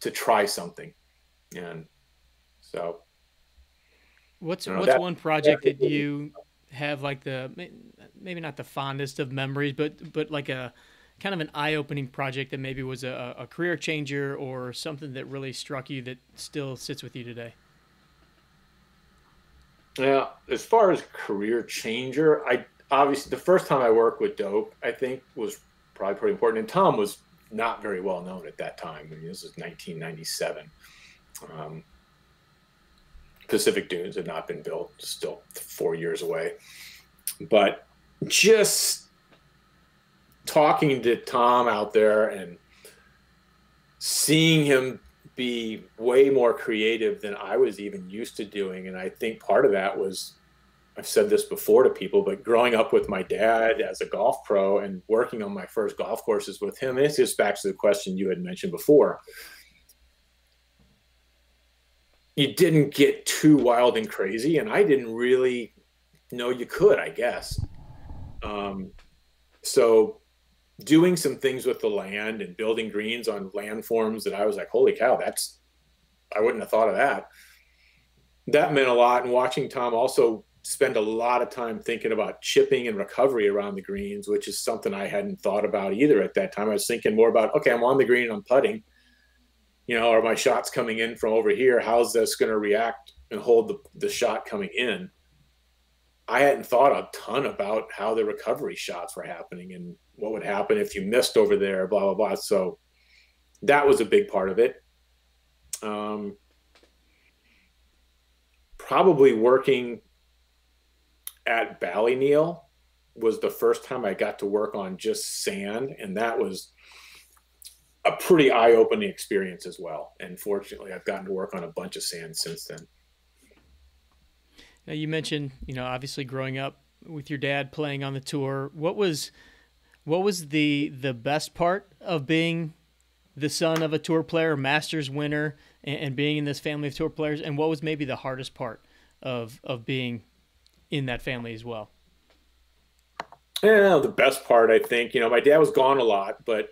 to try something, and so. What's know, what's that, one project that, that you have like the maybe not the fondest of memories, but but like a kind of an eye-opening project that maybe was a, a career changer or something that really struck you that still sits with you today? Yeah, as far as career changer, I obviously the first time I worked with Doak, I think was probably pretty important. And Tom was not very well known at that time. I mean, this is 1997. Um, Pacific Dunes had not been built, still four years away. But just talking to Tom out there and seeing him be way more creative than I was even used to doing. And I think part of that was I've said this before to people, but growing up with my dad as a golf pro and working on my first golf courses with him, and it's just back to the question you had mentioned before. You didn't get too wild and crazy, and I didn't really know you could, I guess. Um, so doing some things with the land and building greens on landforms that I was like, holy cow, that's I wouldn't have thought of that. That meant a lot. And watching Tom also spend a lot of time thinking about chipping and recovery around the greens, which is something I hadn't thought about either at that time. I was thinking more about, okay, I'm on the green, and I'm putting, you know, are my shots coming in from over here? How's this going to react and hold the, the shot coming in? I hadn't thought a ton about how the recovery shots were happening and what would happen if you missed over there, blah blah blah. So that was a big part of it. Um, probably working at Ballyneal was the first time I got to work on just sand, and that was a pretty eye-opening experience as well. And fortunately, I've gotten to work on a bunch of sand since then. Now you mentioned, you know, obviously growing up with your dad playing on the tour. What was what was the the best part of being the son of a tour player, Masters winner, and, and being in this family of tour players? And what was maybe the hardest part of of being in that family as well? Yeah, the best part, I think, you know, my dad was gone a lot, but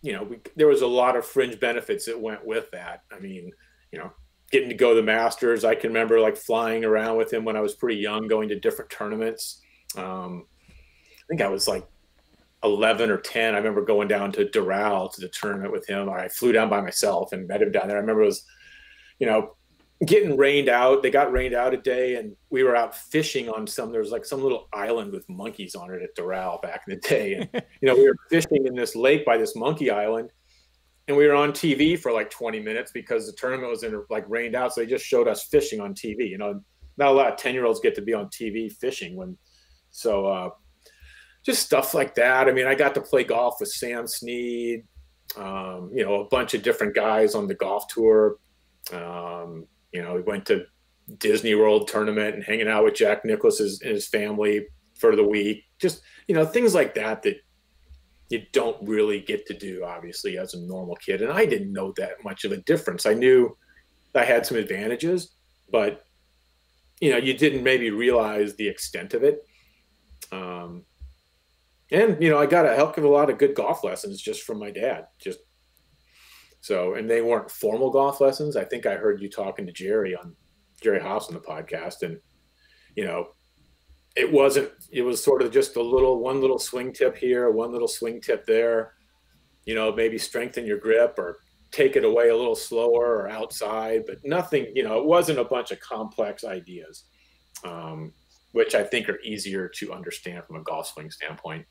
you know, we, there was a lot of fringe benefits that went with that. I mean, you know, getting to go to the Masters. I can remember like flying around with him when I was pretty young, going to different tournaments. Um, I think I was like 11 or 10. I remember going down to Doral to the tournament with him. I flew down by myself and met him down there. I remember it was, you know, getting rained out. They got rained out a day, and we were out fishing on some. There was like some little island with monkeys on it at Doral back in the day, and you know we were fishing in this lake by this monkey island, and we were on TV for like 20 minutes because the tournament was in like rained out. So they just showed us fishing on TV. You know, not a lot of 10 year olds get to be on TV fishing when, so uh, just stuff like that. I mean, I got to play golf with Sam Snead, um, you know, a bunch of different guys on the golf tour. Um, you know, we went to Disney World tournament and hanging out with Jack Nicklaus and his family for the week. Just, you know, things like that that you don't really get to do, obviously, as a normal kid. And I didn't know that much of a difference. I knew I had some advantages, but, you know, you didn't maybe realize the extent of it. Um, and, you know, I got a heck of a lot of good golf lessons just from my dad. Just so, and they weren't formal golf lessons. I think I heard you talking to Jerry on Jerry Haas on the podcast, and you know, it wasn't. It was sort of just a little one little swing tip here, one little swing tip there. You know, maybe strengthen your grip or take it away a little slower or outside, but nothing. You know, it wasn't a bunch of complex ideas, um, which I think are easier to understand from a golf swing standpoint.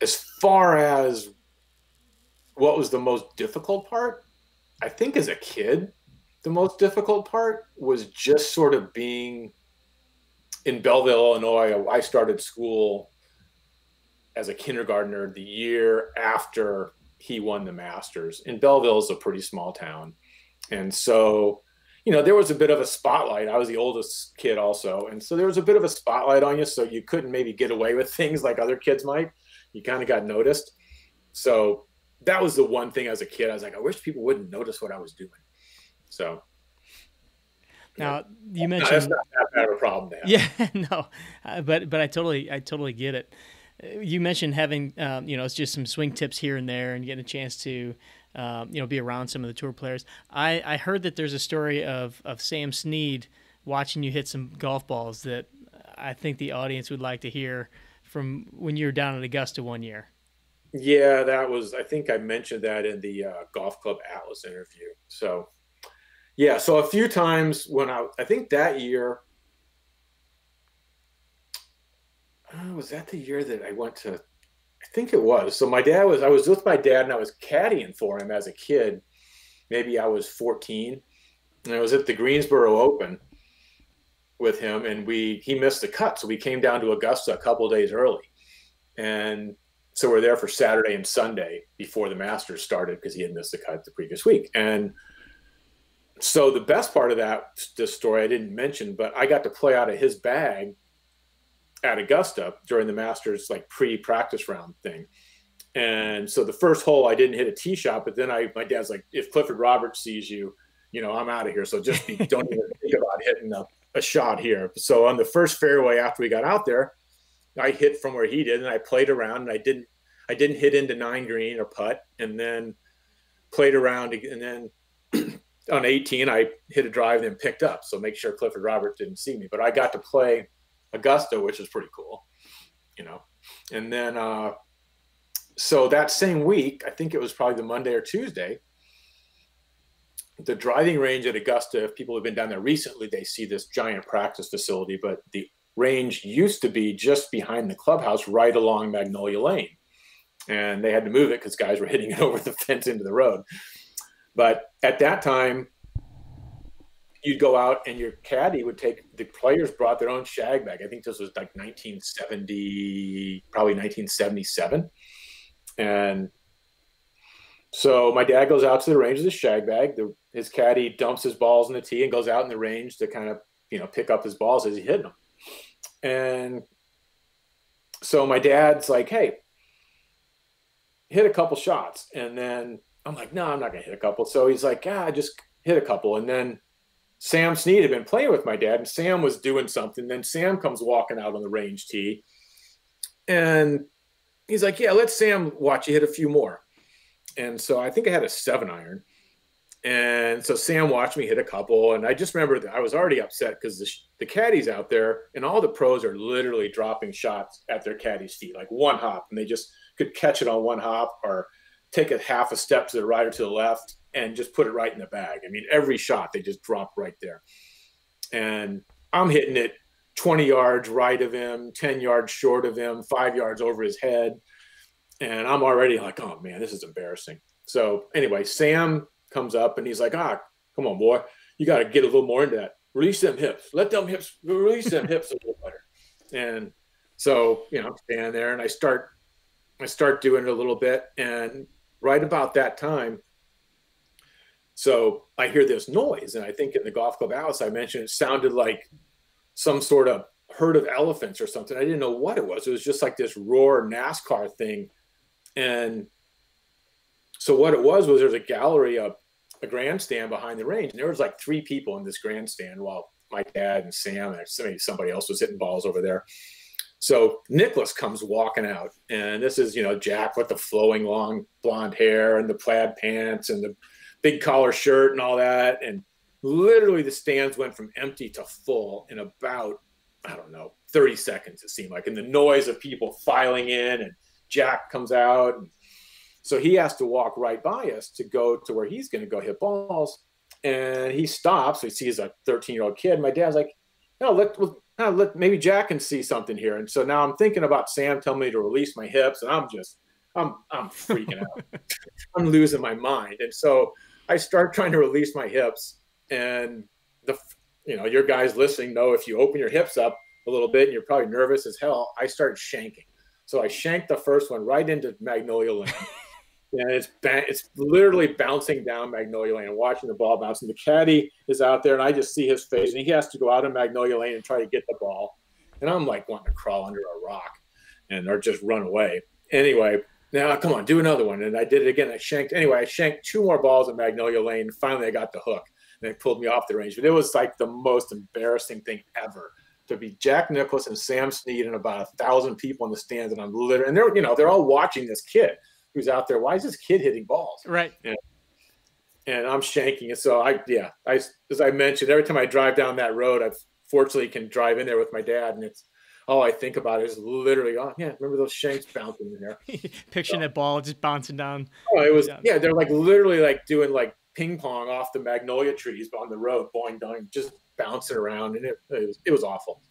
As far as what was the most difficult part? I think as a kid, the most difficult part was just sort of being in Belleville, Illinois. I started school as a kindergartner the year after he won the Masters. And Belleville is a pretty small town. And so, you know, there was a bit of a spotlight. I was the oldest kid also. And so there was a bit of a spotlight on you. So you couldn't maybe get away with things like other kids might. You kind of got noticed. So that was the one thing as a kid. I was like, I wish people wouldn't notice what I was doing. So now you mentioned that's not that bad of a problem. Now. Yeah, no, uh, but but I totally I totally get it. Uh, you mentioned having um, you know it's just some swing tips here and there and getting a chance to um, you know be around some of the tour players. I I heard that there's a story of of Sam Snead watching you hit some golf balls that I think the audience would like to hear from when you were down at Augusta one year. Yeah, that was. I think I mentioned that in the uh, Golf Club Atlas interview. So, yeah, so a few times when I, I think that year, uh, was that the year that I went to? I think it was. So my dad was. I was with my dad and I was caddying for him as a kid. Maybe I was 14, and I was at the Greensboro Open with him, and we he missed the cut, so we came down to Augusta a couple days early, and so we're there for Saturday and Sunday before the Masters started because he had missed the cut the previous week. And so the best part of that this story I didn't mention, but I got to play out of his bag at Augusta during the Masters like pre-practice round thing. And so the first hole I didn't hit a tee shot, but then I my dad's like, if Clifford Roberts sees you, you know, I'm out of here. So just be, don't even think about hitting a, a shot here. So on the first fairway after we got out there, I hit from where he did, and I played around, and I didn't I didn't hit into nine green or putt, and then played around, and then on 18 I hit a drive, and then picked up. So make sure Clifford Roberts didn't see me, but I got to play Augusta, which is pretty cool, you know. And then uh, so that same week, I think it was probably the Monday or Tuesday. The driving range at Augusta, if people have been down there recently, they see this giant practice facility, but the range used to be just behind the clubhouse, right along Magnolia Lane. And they had to move it because guys were hitting it over the fence into the road. But at that time, you'd go out and your caddy would take the players brought their own shag bag. I think this was like 1970, probably 1977. And so my dad goes out to the range with his shag bag. The, his caddy dumps his balls in the tee and goes out in the range to kind of, you know, pick up his balls as he hit them. And so my dad's like, hey, hit a couple shots. And then I'm like, no, I'm not going to hit a couple. So he's like, I just hit a couple. And then Sam Snead had been playing with my dad, and Sam was doing something. Then Sam comes walking out on the range tee. And he's like, yeah, let Sam watch you hit a few more. And so I think I had a seven iron. And so Sam watched me hit a couple, and I just remember that I was already upset because the, the caddies out there and all the pros are literally dropping shots at their caddies' feet, like one hop, and they just could catch it on one hop or take a half a step to the right or to the left. and just put it right in the bag. I mean, every shot they just drop right there. And I'm hitting it 20 yards right of him, 10 yards short of him, five yards over his head. And I'm already like, oh man, this is embarrassing. So anyway, Sam comes up and he's like, ah, come on, boy. You got to get a little more into that. Release them hips. Let them hips, release them hips a little better. And so, you know, I'm standing there and I start, I start doing it a little bit. And right about that time, so I hear this noise, and I think in the golf club house I mentioned it sounded like some sort of herd of elephants or something. I didn't know what it was. It was just like this roar NASCAR thing, and so what it was was there's a gallery up a grandstand behind the range, and there was like three people in this grandstand while my dad and Sam and maybe somebody else was hitting balls over there. So Nicklaus comes walking out, and this is you know Jack with the flowing long blonde hair and the plaid pants and the big collar shirt and all that. And literally the stands went from empty to full in about, I don't know, 30 seconds, it seemed like. And the noise of people filing in and Jack comes out. And so he has to walk right by us to go to where he's going to go hit balls. And he stops. He sees a 13 year old kid. My dad's like, no, let, let maybe Jack can see something here. And so now I'm thinking about Sam telling me to release my hips, and I'm just, I'm, I'm freaking out. I'm losing my mind. And so I start trying to release my hips, and the you know your guys listening know if you open your hips up a little bit and you're probably nervous as hell. I start shanking, so I shanked the first one right into Magnolia Lane. and it's it's literally bouncing down Magnolia Lane and watching the ball bounce. And the caddy is out there, and I just see his face, and he has to go out of Magnolia Lane and try to get the ball. And I'm like wanting to crawl under a rock, and or just run away. Anyway, now come on, do another one. And I did it again. I shanked anyway. I shanked two more balls in Magnolia Lane. Finally, I got the hook, and it pulled me off the range. But it was like the most embarrassing thing ever to be Jack Nicklaus and Sam Snead and about a thousand people in the stands, and I'm literally and they're you know they're all watching this kid who's out there. Why is this kid hitting balls? Right. And, and I'm shanking it. So I yeah I as I mentioned, every time I drive down that road, I fortunately can drive in there with my dad, and it's all I think about is literally, oh yeah, remember those shanks bouncing in there? Picturing so, that ball just bouncing down. Oh, it was yeah, they're like literally like doing like ping pong off the magnolia trees on the road, boing doing, just bouncing around, and it, it was it was awful.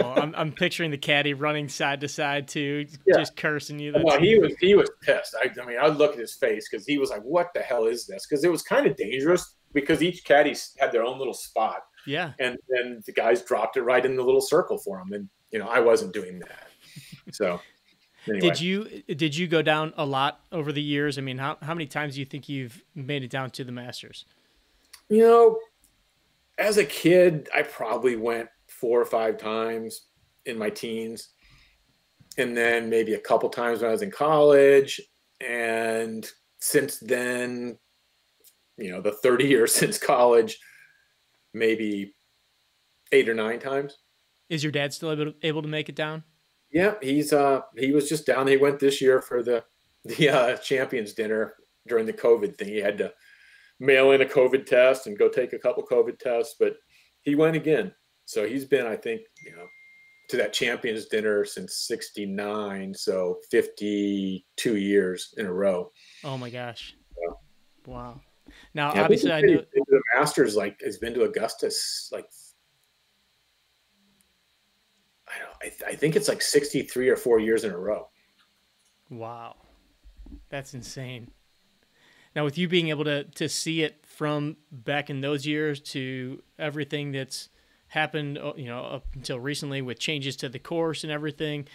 Oh, I'm, I'm picturing the caddy running side to side too, yeah. just cursing you. Well, he was he was pissed. I, I mean, I look at his face because he was like, "What the hell is this?" Because it was kind of dangerous because each caddy had their own little spot. Yeah. And then the guys dropped it right in the little circle for him, and you know, I wasn't doing that. So, anyway. did you did you go down a lot over the years? I mean, how how many times do you think you've made it down to the Masters? You know, as a kid, I probably went four or five times in my teens, and then maybe a couple times when I was in college, and since then, you know, the 30 years since college, maybe eight or nine times. Is your dad still able to, able to make it down? Yeah, he's uh he was just down. He went this year for the the uh, champions dinner during the COVID thing. He had to mail in a COVID test and go take a couple COVID tests, but he went again. So he's been, I think, you know, to that champions dinner since 69 so 52 years in a row oh my gosh wow now yeah, obviously i, I know the masters like has been to Augusta like I don't. I, th- I think it's like sixty three or four years in a row. Wow, that's insane. Now, with you being able to to see it from back in those years to everything that's happened, uh, you know, up until recently with changes to the course and everything.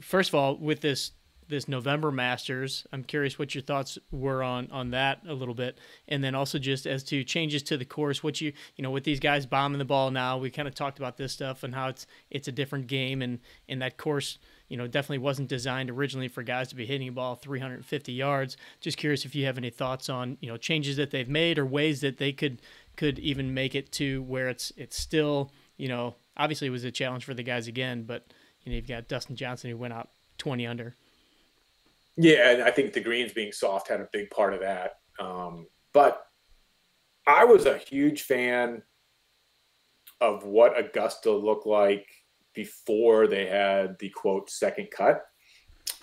First of all, with this this November Masters. I'm curious what your thoughts were on on that a little bit, and then also just as to changes to the course. What you you know with these guys bombing the ball now, we kind of talked about this stuff and how it's it's a different game, and and that course you know definitely wasn't designed originally for guys to be hitting a ball 350 yards. Just curious if you have any thoughts on you know changes that they've made or ways that they could could even make it to where it's it's still you know obviously it was a challenge for the guys again, but you know you've got Dustin Johnson who went out 20 under. Yeah, and I think the greens being soft had a big part of that. Um, but I was a huge fan of what Augusta looked like before they had the quote second cut.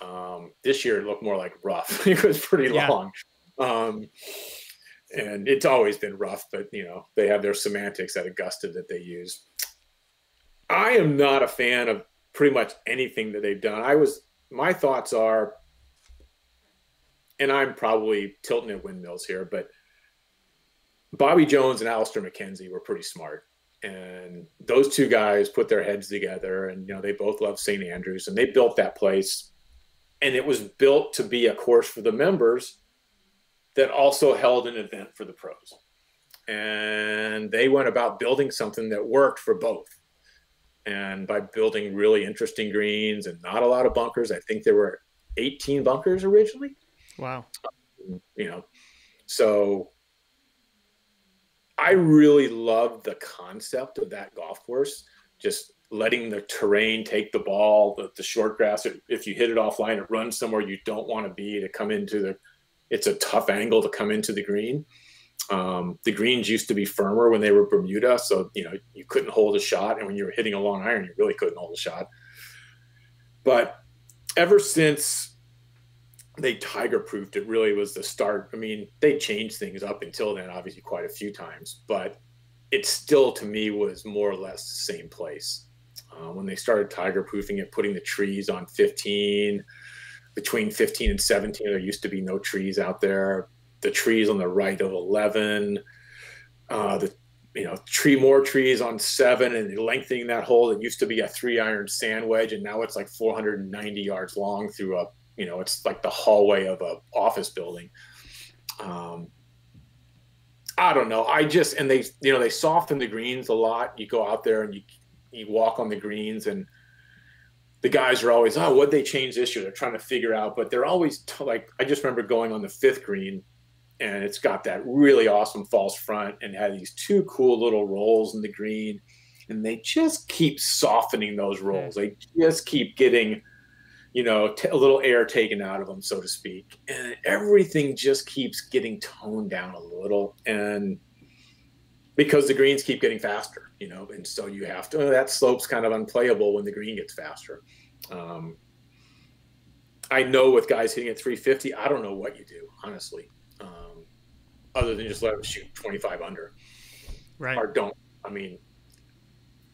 Um, this year it looked more like rough. it was pretty yeah. long. Um, and it's always been rough, but you know they have their semantics at Augusta that they use. I am not a fan of pretty much anything that they've done. I was my thoughts are, and I'm probably tilting at windmills here, but Bobby Jones and Alister MacKenzie were pretty smart. And those two guys put their heads together and you know they both love St. Andrews and they built that place and it was built to be a course for the members that also held an event for the pros. And they went about building something that worked for both. And by building really interesting greens and not a lot of bunkers, I think there were 18 bunkers originally. Wow. Um, you know, so I really love the concept of that golf course. Just letting the terrain take the ball, the, the short grass. If you hit it offline, it runs somewhere you don't want to be to come into the. It's a tough angle to come into the green. Um, the greens used to be firmer when they were Bermuda, so you know you couldn't hold a shot, and when you were hitting a long iron, you really couldn't hold a shot. But ever since they tiger proofed, it really was the start. I mean, they changed things up until then, obviously quite a few times, but it still to me was more or less the same place. Uh, when they started tiger proofing it, putting the trees on 15, between 15 and 17, there used to be no trees out there. The trees on the right of 11, uh, the you know tree more trees on seven, and lengthening that hole. It used to be a three iron sand wedge, and now it's like 490 yards long through a you know it's like the hallway of a office building. Um, I don't know. I just and they you know they soften the greens a lot. You go out there and you you walk on the greens and the guys are always oh what they change this year? They're trying to figure out but they're always t- like i just remember going on the fifth green and it's got that really awesome false front and had these two cool little rolls in the green and they just keep softening those hmm. rolls. They just keep getting you know t- a little air taken out of them so to speak and everything just keeps getting toned down a little and because the greens keep getting faster, you know, and so you have to. That slope's kind of unplayable when the green gets faster. Um, I know with guys hitting at 350, I don't know what you do honestly, um, other than just let them shoot 25 under, right? Or don't. I mean,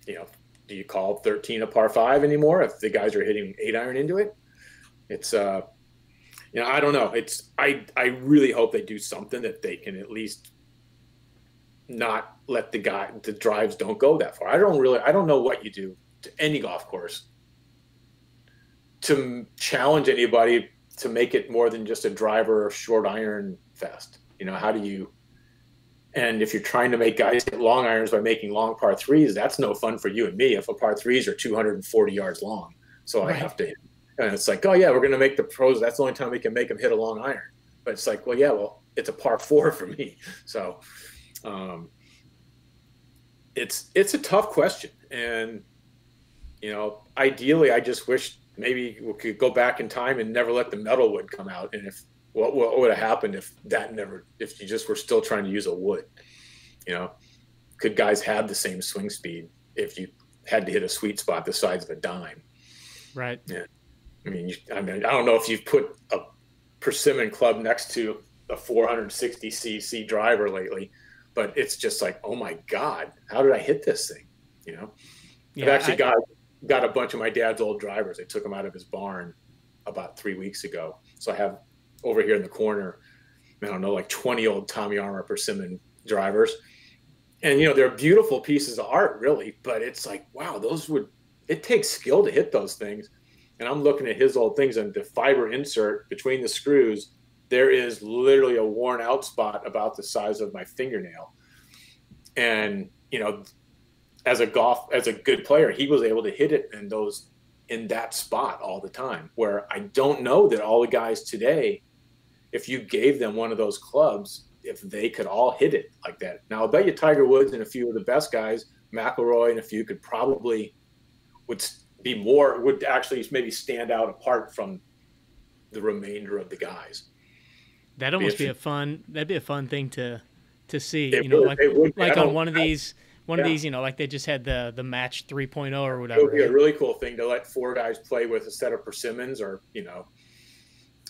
you know, do you call 13 a par five anymore if the guys are hitting eight iron into it? It's uh, you know, I don't know. It's I I really hope they do something that they can at least not let the guy the drives don't go that far. I don't really I don't know what you do to any golf course to challenge anybody to make it more than just a driver or short iron fest. You know, how do you and if you're trying to make guys hit long irons by making long par threes, that's no fun for you and me if a par threes are 240 yards long. So right. I have to and it's like, oh yeah, we're gonna make the pros. That's the only time we can make them hit a long iron. But it's like, well, yeah, well, it's a par four for me. So um, it's it's a tough question, and you know, ideally, I just wish maybe we could go back in time and never let the metal wood come out. And if what what would have happened if that never if you just were still trying to use a wood, you know, could guys have the same swing speed if you had to hit a sweet spot the size of a dime? Right. Yeah. I mean, you, I mean, I don't know if you've put a persimmon club next to a 460 cc driver lately, but it's just like, oh my god, how did I hit this thing? You know, yeah, I've actually I, got got a bunch of my dad's old drivers. I took them out of his barn about three weeks ago, so I have over here in the corner, I don't know, like 20 old Tommy Armour persimmon drivers. And you know, they're beautiful pieces of art, really, but it's like, wow, those would it takes skill to hit those things. And I'm looking at his old things and the fiber insert between the screws there is literally a worn out spot about the size of my fingernail. And, you know, as a golf, as a good player, he was able to hit it in those, in that spot all the time. Where I don't know that all the guys today, if you gave them one of those clubs, if they could all hit it like that. Now, I'll bet you Tiger Woods and a few of the best guys, McIlroy and a few could probably would be more, would actually maybe stand out apart from the remainder of the guys. That almost be a fun. That'd be a fun thing to to see. you know, would, like would, like on one of these one yeah. of these, you know, like they just had the the match 3.0 or whatever. It would be a really cool thing to let four guys play with a set of persimmons or you know,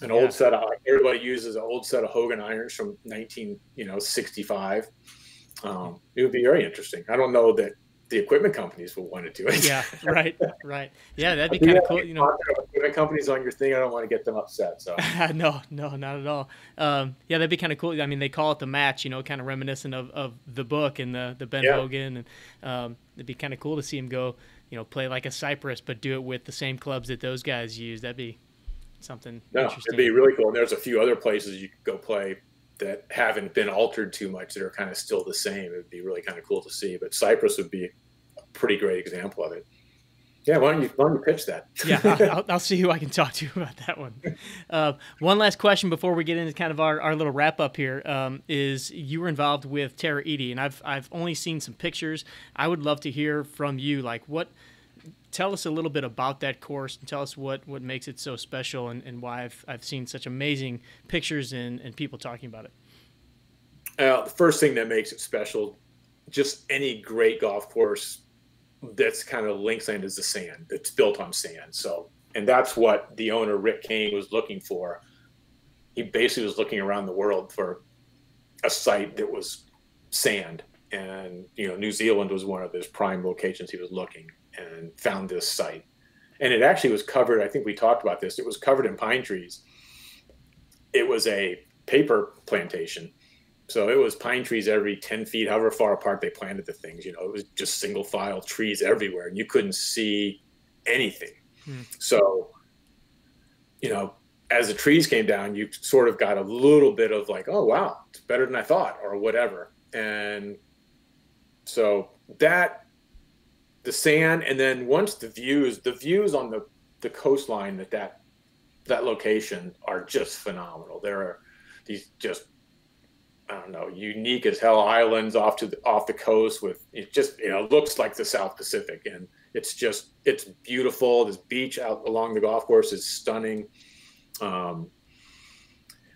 an yeah. old set of everybody uses an old set of Hogan irons from 19 you know 65. Um, it would be very interesting. I don't know that the equipment companies will want to do it. Yeah, right, right. Yeah, that'd be kind of cool. You know, equipment companies on your thing. I don't want to get them upset. So no, no, not at all. Um, yeah, that'd be kind of cool. I mean, they call it the match. You know, kind of reminiscent of, of the book and the the Ben yeah. Hogan, and um, it'd be kind of cool to see him go. You know, play like a Cypress, but do it with the same clubs that those guys use. That'd be something. No, it'd be really cool. And there's a few other places you could go play that haven't been altered too much that are kind of still the same. It would be really kind of cool to see. But Cypress would be a pretty great example of it. Yeah, why don't you why don't you pitch that? yeah, I'll, I'll, see who I can talk to about that one. Uh, one last question before we get into kind of our, our little wrap up here um, is you were involved with Tara Iti, and I've I've only seen some pictures. I would love to hear from you, like what. Tell us a little bit about that course and tell us what, what makes it so special and, and why I've, I've seen such amazing pictures and, and people talking about it. Uh, the first thing that makes it special, just any great golf course that's kind of Linksland is the sand. It's built on sand. So, and that's what the owner Ric Kayne was looking for. He basically was looking around the world for a site that was sand, and you know, New Zealand was one of his prime locations. He was looking and found this site, and it actually was covered. I think we talked about this. It was covered in pine trees. It was a paper plantation so it was pine trees every 10 feet, however far apart they planted the things. You know, it was just single file trees everywhere, and you couldn't see anything. Hmm. So, you know, as the trees came down, you sort of got a little bit of like, oh, wow, it's better than I thought, or whatever. And so that, the sand, and then once the views, the views on the, the coastline at that, that location are just phenomenal. There are these just I don't know, unique as hell islands off to the, off the coast with it just you know looks like the South Pacific and it's just it's beautiful. This beach out along the golf course is stunning. Um,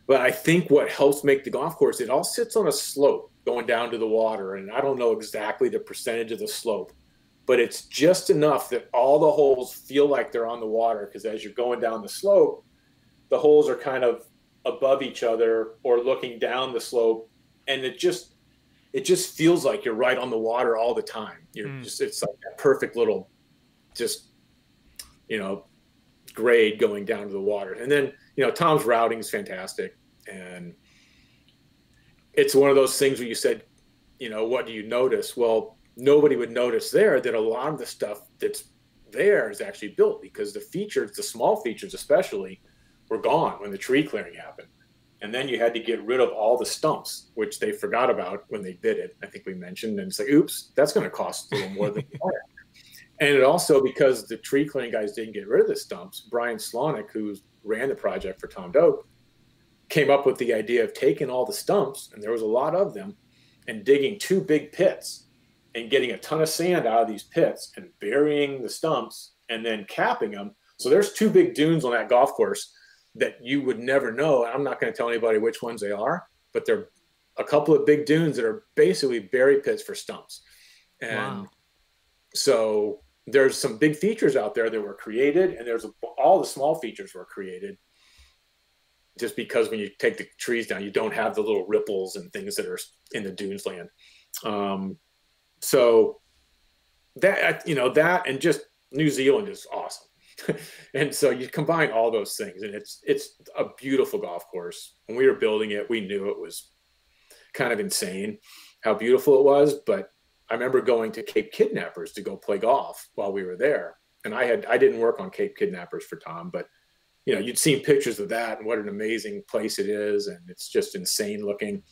but I think what helps make the golf course it all sits on a slope going down to the water, and I don't know exactly the percentage of the slope, but it's just enough that all the holes feel like they're on the water because as you're going down the slope, the holes are kind of above each other or looking down the slope and it just it just feels like you're right on the water all the time. You're mm. just it's like a perfect little just you know grade going down to the water. And then you know tom's routing is fantastic and it's one of those things where you said you know what do you notice? Well nobody would notice there that a lot of the stuff that's there is actually built because the features the small features especially were gone when the tree clearing happened. And then you had to get rid of all the stumps, which they forgot about when they did it. I think we mentioned, and it's like, oops, that's going to cost a little more than And it also because the tree clearing guys didn't get rid of the stumps, Brian Slawnik, who ran the project for Tom Doak, came up with the idea of taking all the stumps, and there was a lot of them, and digging two big pits and getting a ton of sand out of these pits and burying the stumps and then capping them. So there's two big dunes on that golf course that you would never know. I'm not going to tell anybody which ones they are, but they're a couple of big dunes that are basically bury pits for stumps. And wow. so there's some big features out there that were created, and there's a, all the small features were created just because when you take the trees down, you don't have the little ripples and things that are in the dunes land. Um, so that you know that and just New Zealand is awesome. and so you combine all those things and it's it's a beautiful golf course. When we were building it we knew it was kind of insane how beautiful it was but i remember going to cape kidnappers to go play golf while we were there. And i had i didn't work on cape kidnappers for tom but you know you'd seen pictures of that and what an amazing place it is. And it's just insane looking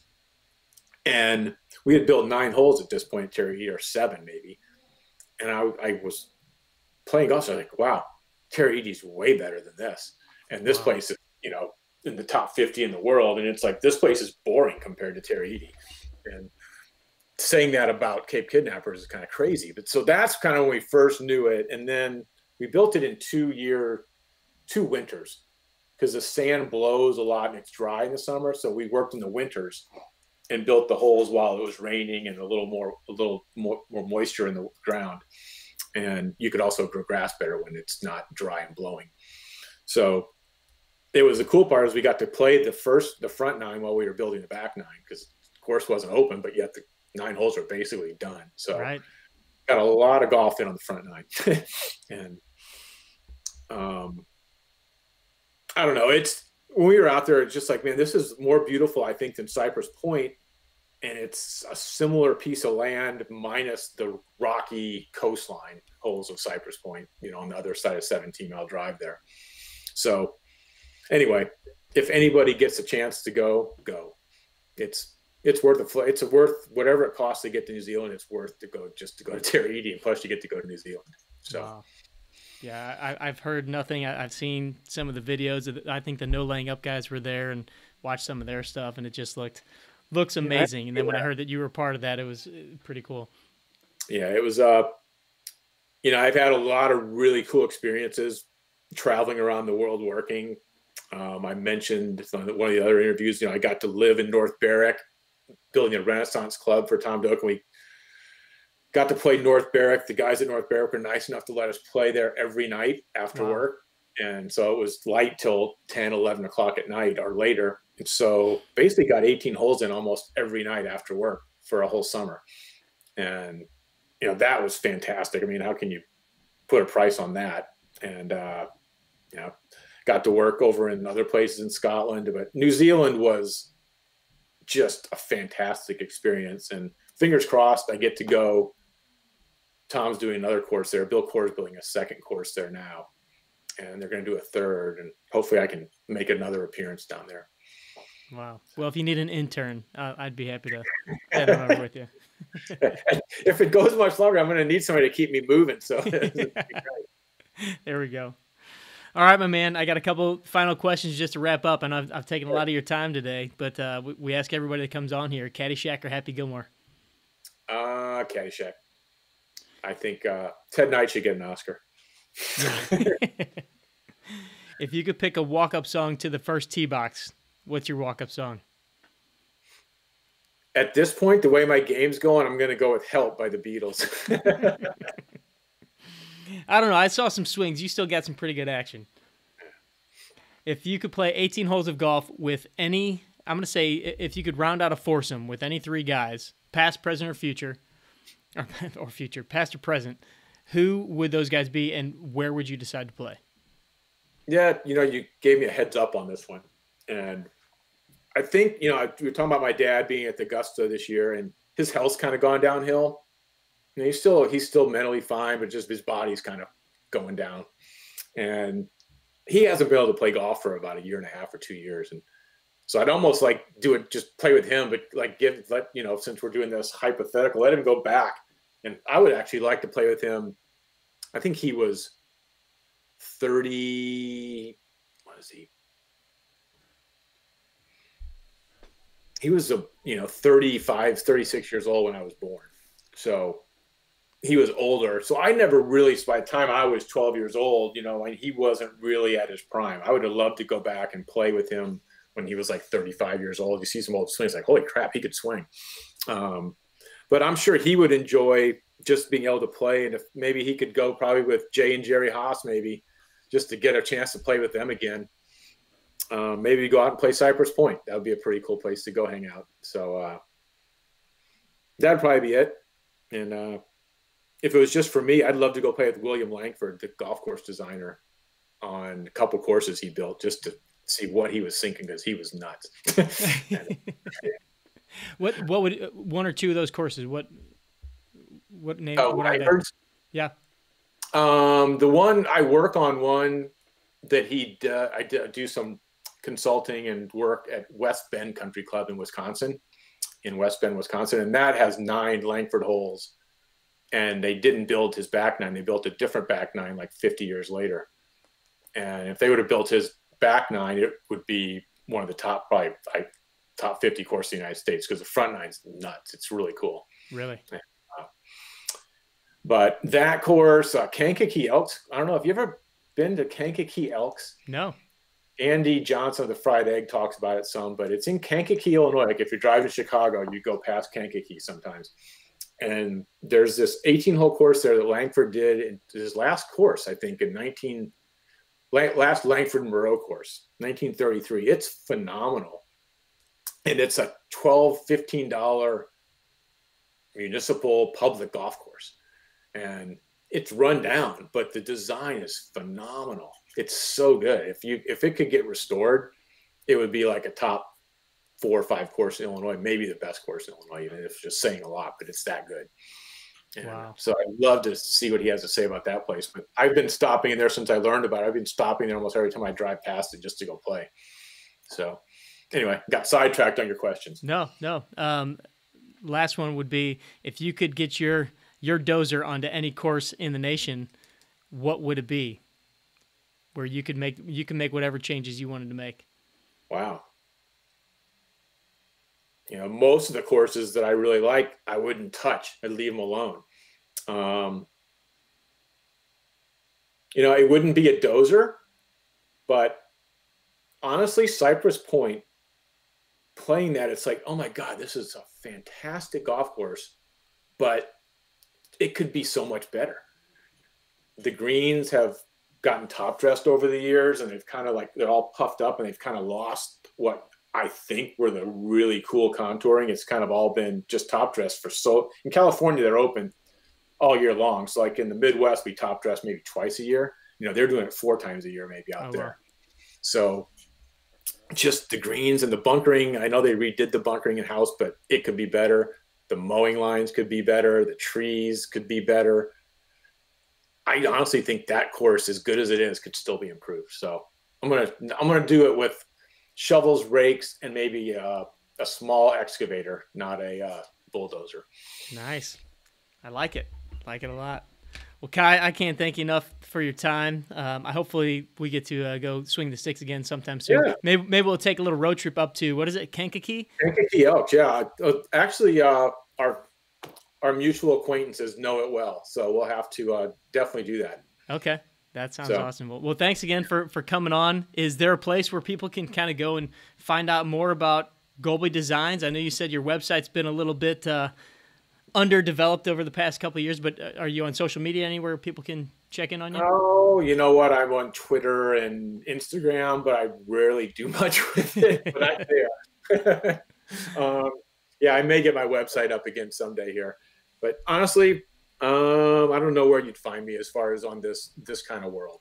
and we had built nine holes at this point terry or seven maybe and i, I was playing golf so i was like wow Tara Iti's way better than this. And this wow. place is, you know, in the top 50 in the world. And it's like, this place is boring compared to Tara Iti. And saying that about Cape Kidnappers is kind of crazy. But so that's kind of when we first knew it. And then we built it in two year, two winters because the sand blows a lot and it's dry in the summer. So we worked in the winters and built the holes while it was raining and a little more, a little more, more moisture in the ground and you could also grow grass better when it's not dry and blowing. So it was the cool part is we got to play the first the front nine while we were building the back nine because the course wasn't open, but yet the nine holes are basically done. So right. got a lot of golf in on the front nine, and um, I don't know. It's when we were out there, it's just like man, this is more beautiful I think than Cypress Point, and it's a similar piece of land minus the rocky coastline holes of Cypress Point. You know, on the other side of 17 mile drive there. So anyway, if anybody gets a chance to go, go. It's it's worth the it's worth whatever it costs to get to New Zealand. It's worth to go just to go to Tara Iti, and plus you get to go to New Zealand. So. Wow. Yeah, I, have heard nothing. I, have seen some of the videos. Of, I think the no laying up guys were there and watched some of their stuff, and it just looked looks amazing. And then when I heard that you were part of that, it was uh, pretty cool. Yeah, it was. Uh, you know, I've had a lot of really cool experiences traveling around the world working. Um, I mentioned on one of the other interviews, you know, I got to live in North Berwick, building a Renaissance club for Tom Doak, and we got to play North Berwick. The guys at North Berwick were nice enough to let us play there every night after wow. work. And so it was light till 10, 11 o'clock at night or later. And so basically got 18 holes in almost every night after work for a whole summer. And, you know, that was fantastic. I mean, how can you put a price on that? And, uh, you know, got to work over in other places in Scotland, but New Zealand was just a fantastic experience. And fingers crossed, I get to go. Tom's doing another course there. Bill Coore is building a second course there now, and they're going to do a third. And hopefully, I can make another appearance down there. Wow. Well, if you need an intern, uh, I'd be happy to head on over with you. if it goes much longer, I'm going to need somebody to keep me moving. So there we go. All right, my man. I got a couple final questions just to wrap up, and I've, I've taken a lot of your time today. But uh, we, we, ask everybody that comes on here: Caddyshack or Happy Gilmore? Uh, Caddyshack. I think uh, Ted Knight should get an Oscar. if you could pick a walk-up song to the first tee box, what's your walk-up song? At this point, the way my game's going, I'm going to go with "Help" by the Beatles. I don't know. I saw some swings. You still got some pretty good action. If you could play 18 holes of golf with any, I'm going to say, if you could round out a foursome with any three guys, past, present, or future, or, or future, past or present, who would those guys be, and where would you decide to play? Yeah, you know, you gave me a heads up on this one, and I think you know we were talking about my dad being at the Augusta this year, and his health's kind of gone downhill you know, he's still he's still mentally fine, but just his body's kind of going down. And he hasn't been able to play golf for about a year and a half or two years. And so I'd almost like do it, just play with him, but like give let you know, since we're doing this hypothetical, let him go back. And I would actually like to play with him. I think he was 30. What is he? He was a you know 35, 36 years old when I was born. So he was older. So I never really, by the time I was 12 years old, you know, and he wasn't really at his prime. I would have loved to go back and play with him when he was like 35 years old. You see some old swings, like, holy crap, he could swing. Um, but I'm sure he would enjoy just being able to play. And if maybe he could go probably with Jay and Jerry Haas, maybe just to get a chance to play with them again. Um, maybe go out and play Cypress Point. That would be a pretty cool place to go hang out. So uh, that'd probably be it. And uh, if it was just for me, I'd love to go play with William Langford, the golf course designer, on a couple courses he built just to see what he was thinking because he was nuts. what what would one or two of those courses? What what name? Oh, what heard, yeah. Um, the one I work on one that he uh, I do some consulting and work at West Bend Country Club in Wisconsin, in West Bend, Wisconsin, and that has nine Langford holes and they didn't build his back nine. They built a different back nine like 50 years later. And if they would have built his back nine, it would be one of the top, probably top 50 course in the United States because the front nine's nuts. It's really cool. Really? Uh, but that course, uh, Kankakee Elks, I don't know if you ever been to Kankakee Elks. No. Andy Johnson of the Fried Egg talks about it some, but it's in Kankakee, Illinois. Like if you're driving to Chicago, you go past Kankakee sometimes and there's this 18 hole course there that Langford did in his last course, I think, in 19, last Langford Moreau course, 1933. It's phenomenal. And it's a 12 $15 municipal public golf course. And it's run down, but the design is phenomenal. It's so good. If you if it could get restored, it would be like a top four or five course in Illinois, maybe the best course in Illinois, even if it's just saying a lot, but it's that good. And wow. So I'd love to see what he has to say about that place. But I've been stopping in there since I learned about it. I've been stopping there almost every time I drive past it just to go play. So anyway, got sidetracked on your questions. No, no. Um, last one would be if you could get your your dozer onto any course in the nation, what would it be? Where you could make you can make whatever changes you wanted to make. Wow. You know, most of the courses that I really like, I wouldn't touch. I'd leave them alone. Um, you know, it wouldn't be a dozer, but honestly, Cypress Point, playing that, it's like, oh my God, this is a fantastic golf course, but it could be so much better. The greens have gotten top dressed over the years and they've kind of like they're all puffed up and they've kind of lost what I think were the really cool contouring. It's kind of all been just top dressed for so in California they're open all year long. So like in the Midwest we top dress maybe twice a year. You know, they're doing it four times a year maybe out oh, there. Wow. So just the greens and the bunkering. I know they redid the bunkering in house, but it could be better. The mowing lines could be better. The trees could be better. I honestly think that course, as good as it is, could still be improved. So I'm gonna I'm gonna do it with shovels, rakes, and maybe uh, a small excavator, not a uh, bulldozer. Nice, I like it. Like it a lot. Well, Kye, I can't thank you enough for your time. Um, I hopefully we get to uh, go swing the sticks again sometime soon. Yeah. Maybe maybe we'll take a little road trip up to what is it, Kankakee? Kankakee Elks, yeah. Uh, actually, uh, our our mutual acquaintances know it well, so we'll have to uh, definitely do that. Okay, that sounds so. awesome. Well, well, thanks again for for coming on. Is there a place where people can kind of go and find out more about Goalby Designs? I know you said your website's been a little bit uh, underdeveloped over the past couple years, but uh, are you on social media anywhere people can check in on you? Oh, you know what? I'm on Twitter and Instagram, but I rarely do much with it. but I'm there. um, yeah, I may get my website up again someday here. But honestly, um, I don't know where you'd find me as far as on this this kind of world.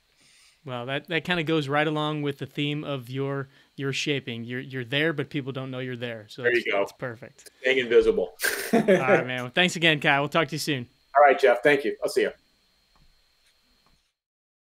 Well, that, that kind of goes right along with the theme of your your shaping. You're you're there, but people don't know you're there. So there you go. That's perfect. Staying invisible. All right, man. Well, thanks again, Kyle. We'll talk to you soon. All right, Jeff. Thank you. I'll see you.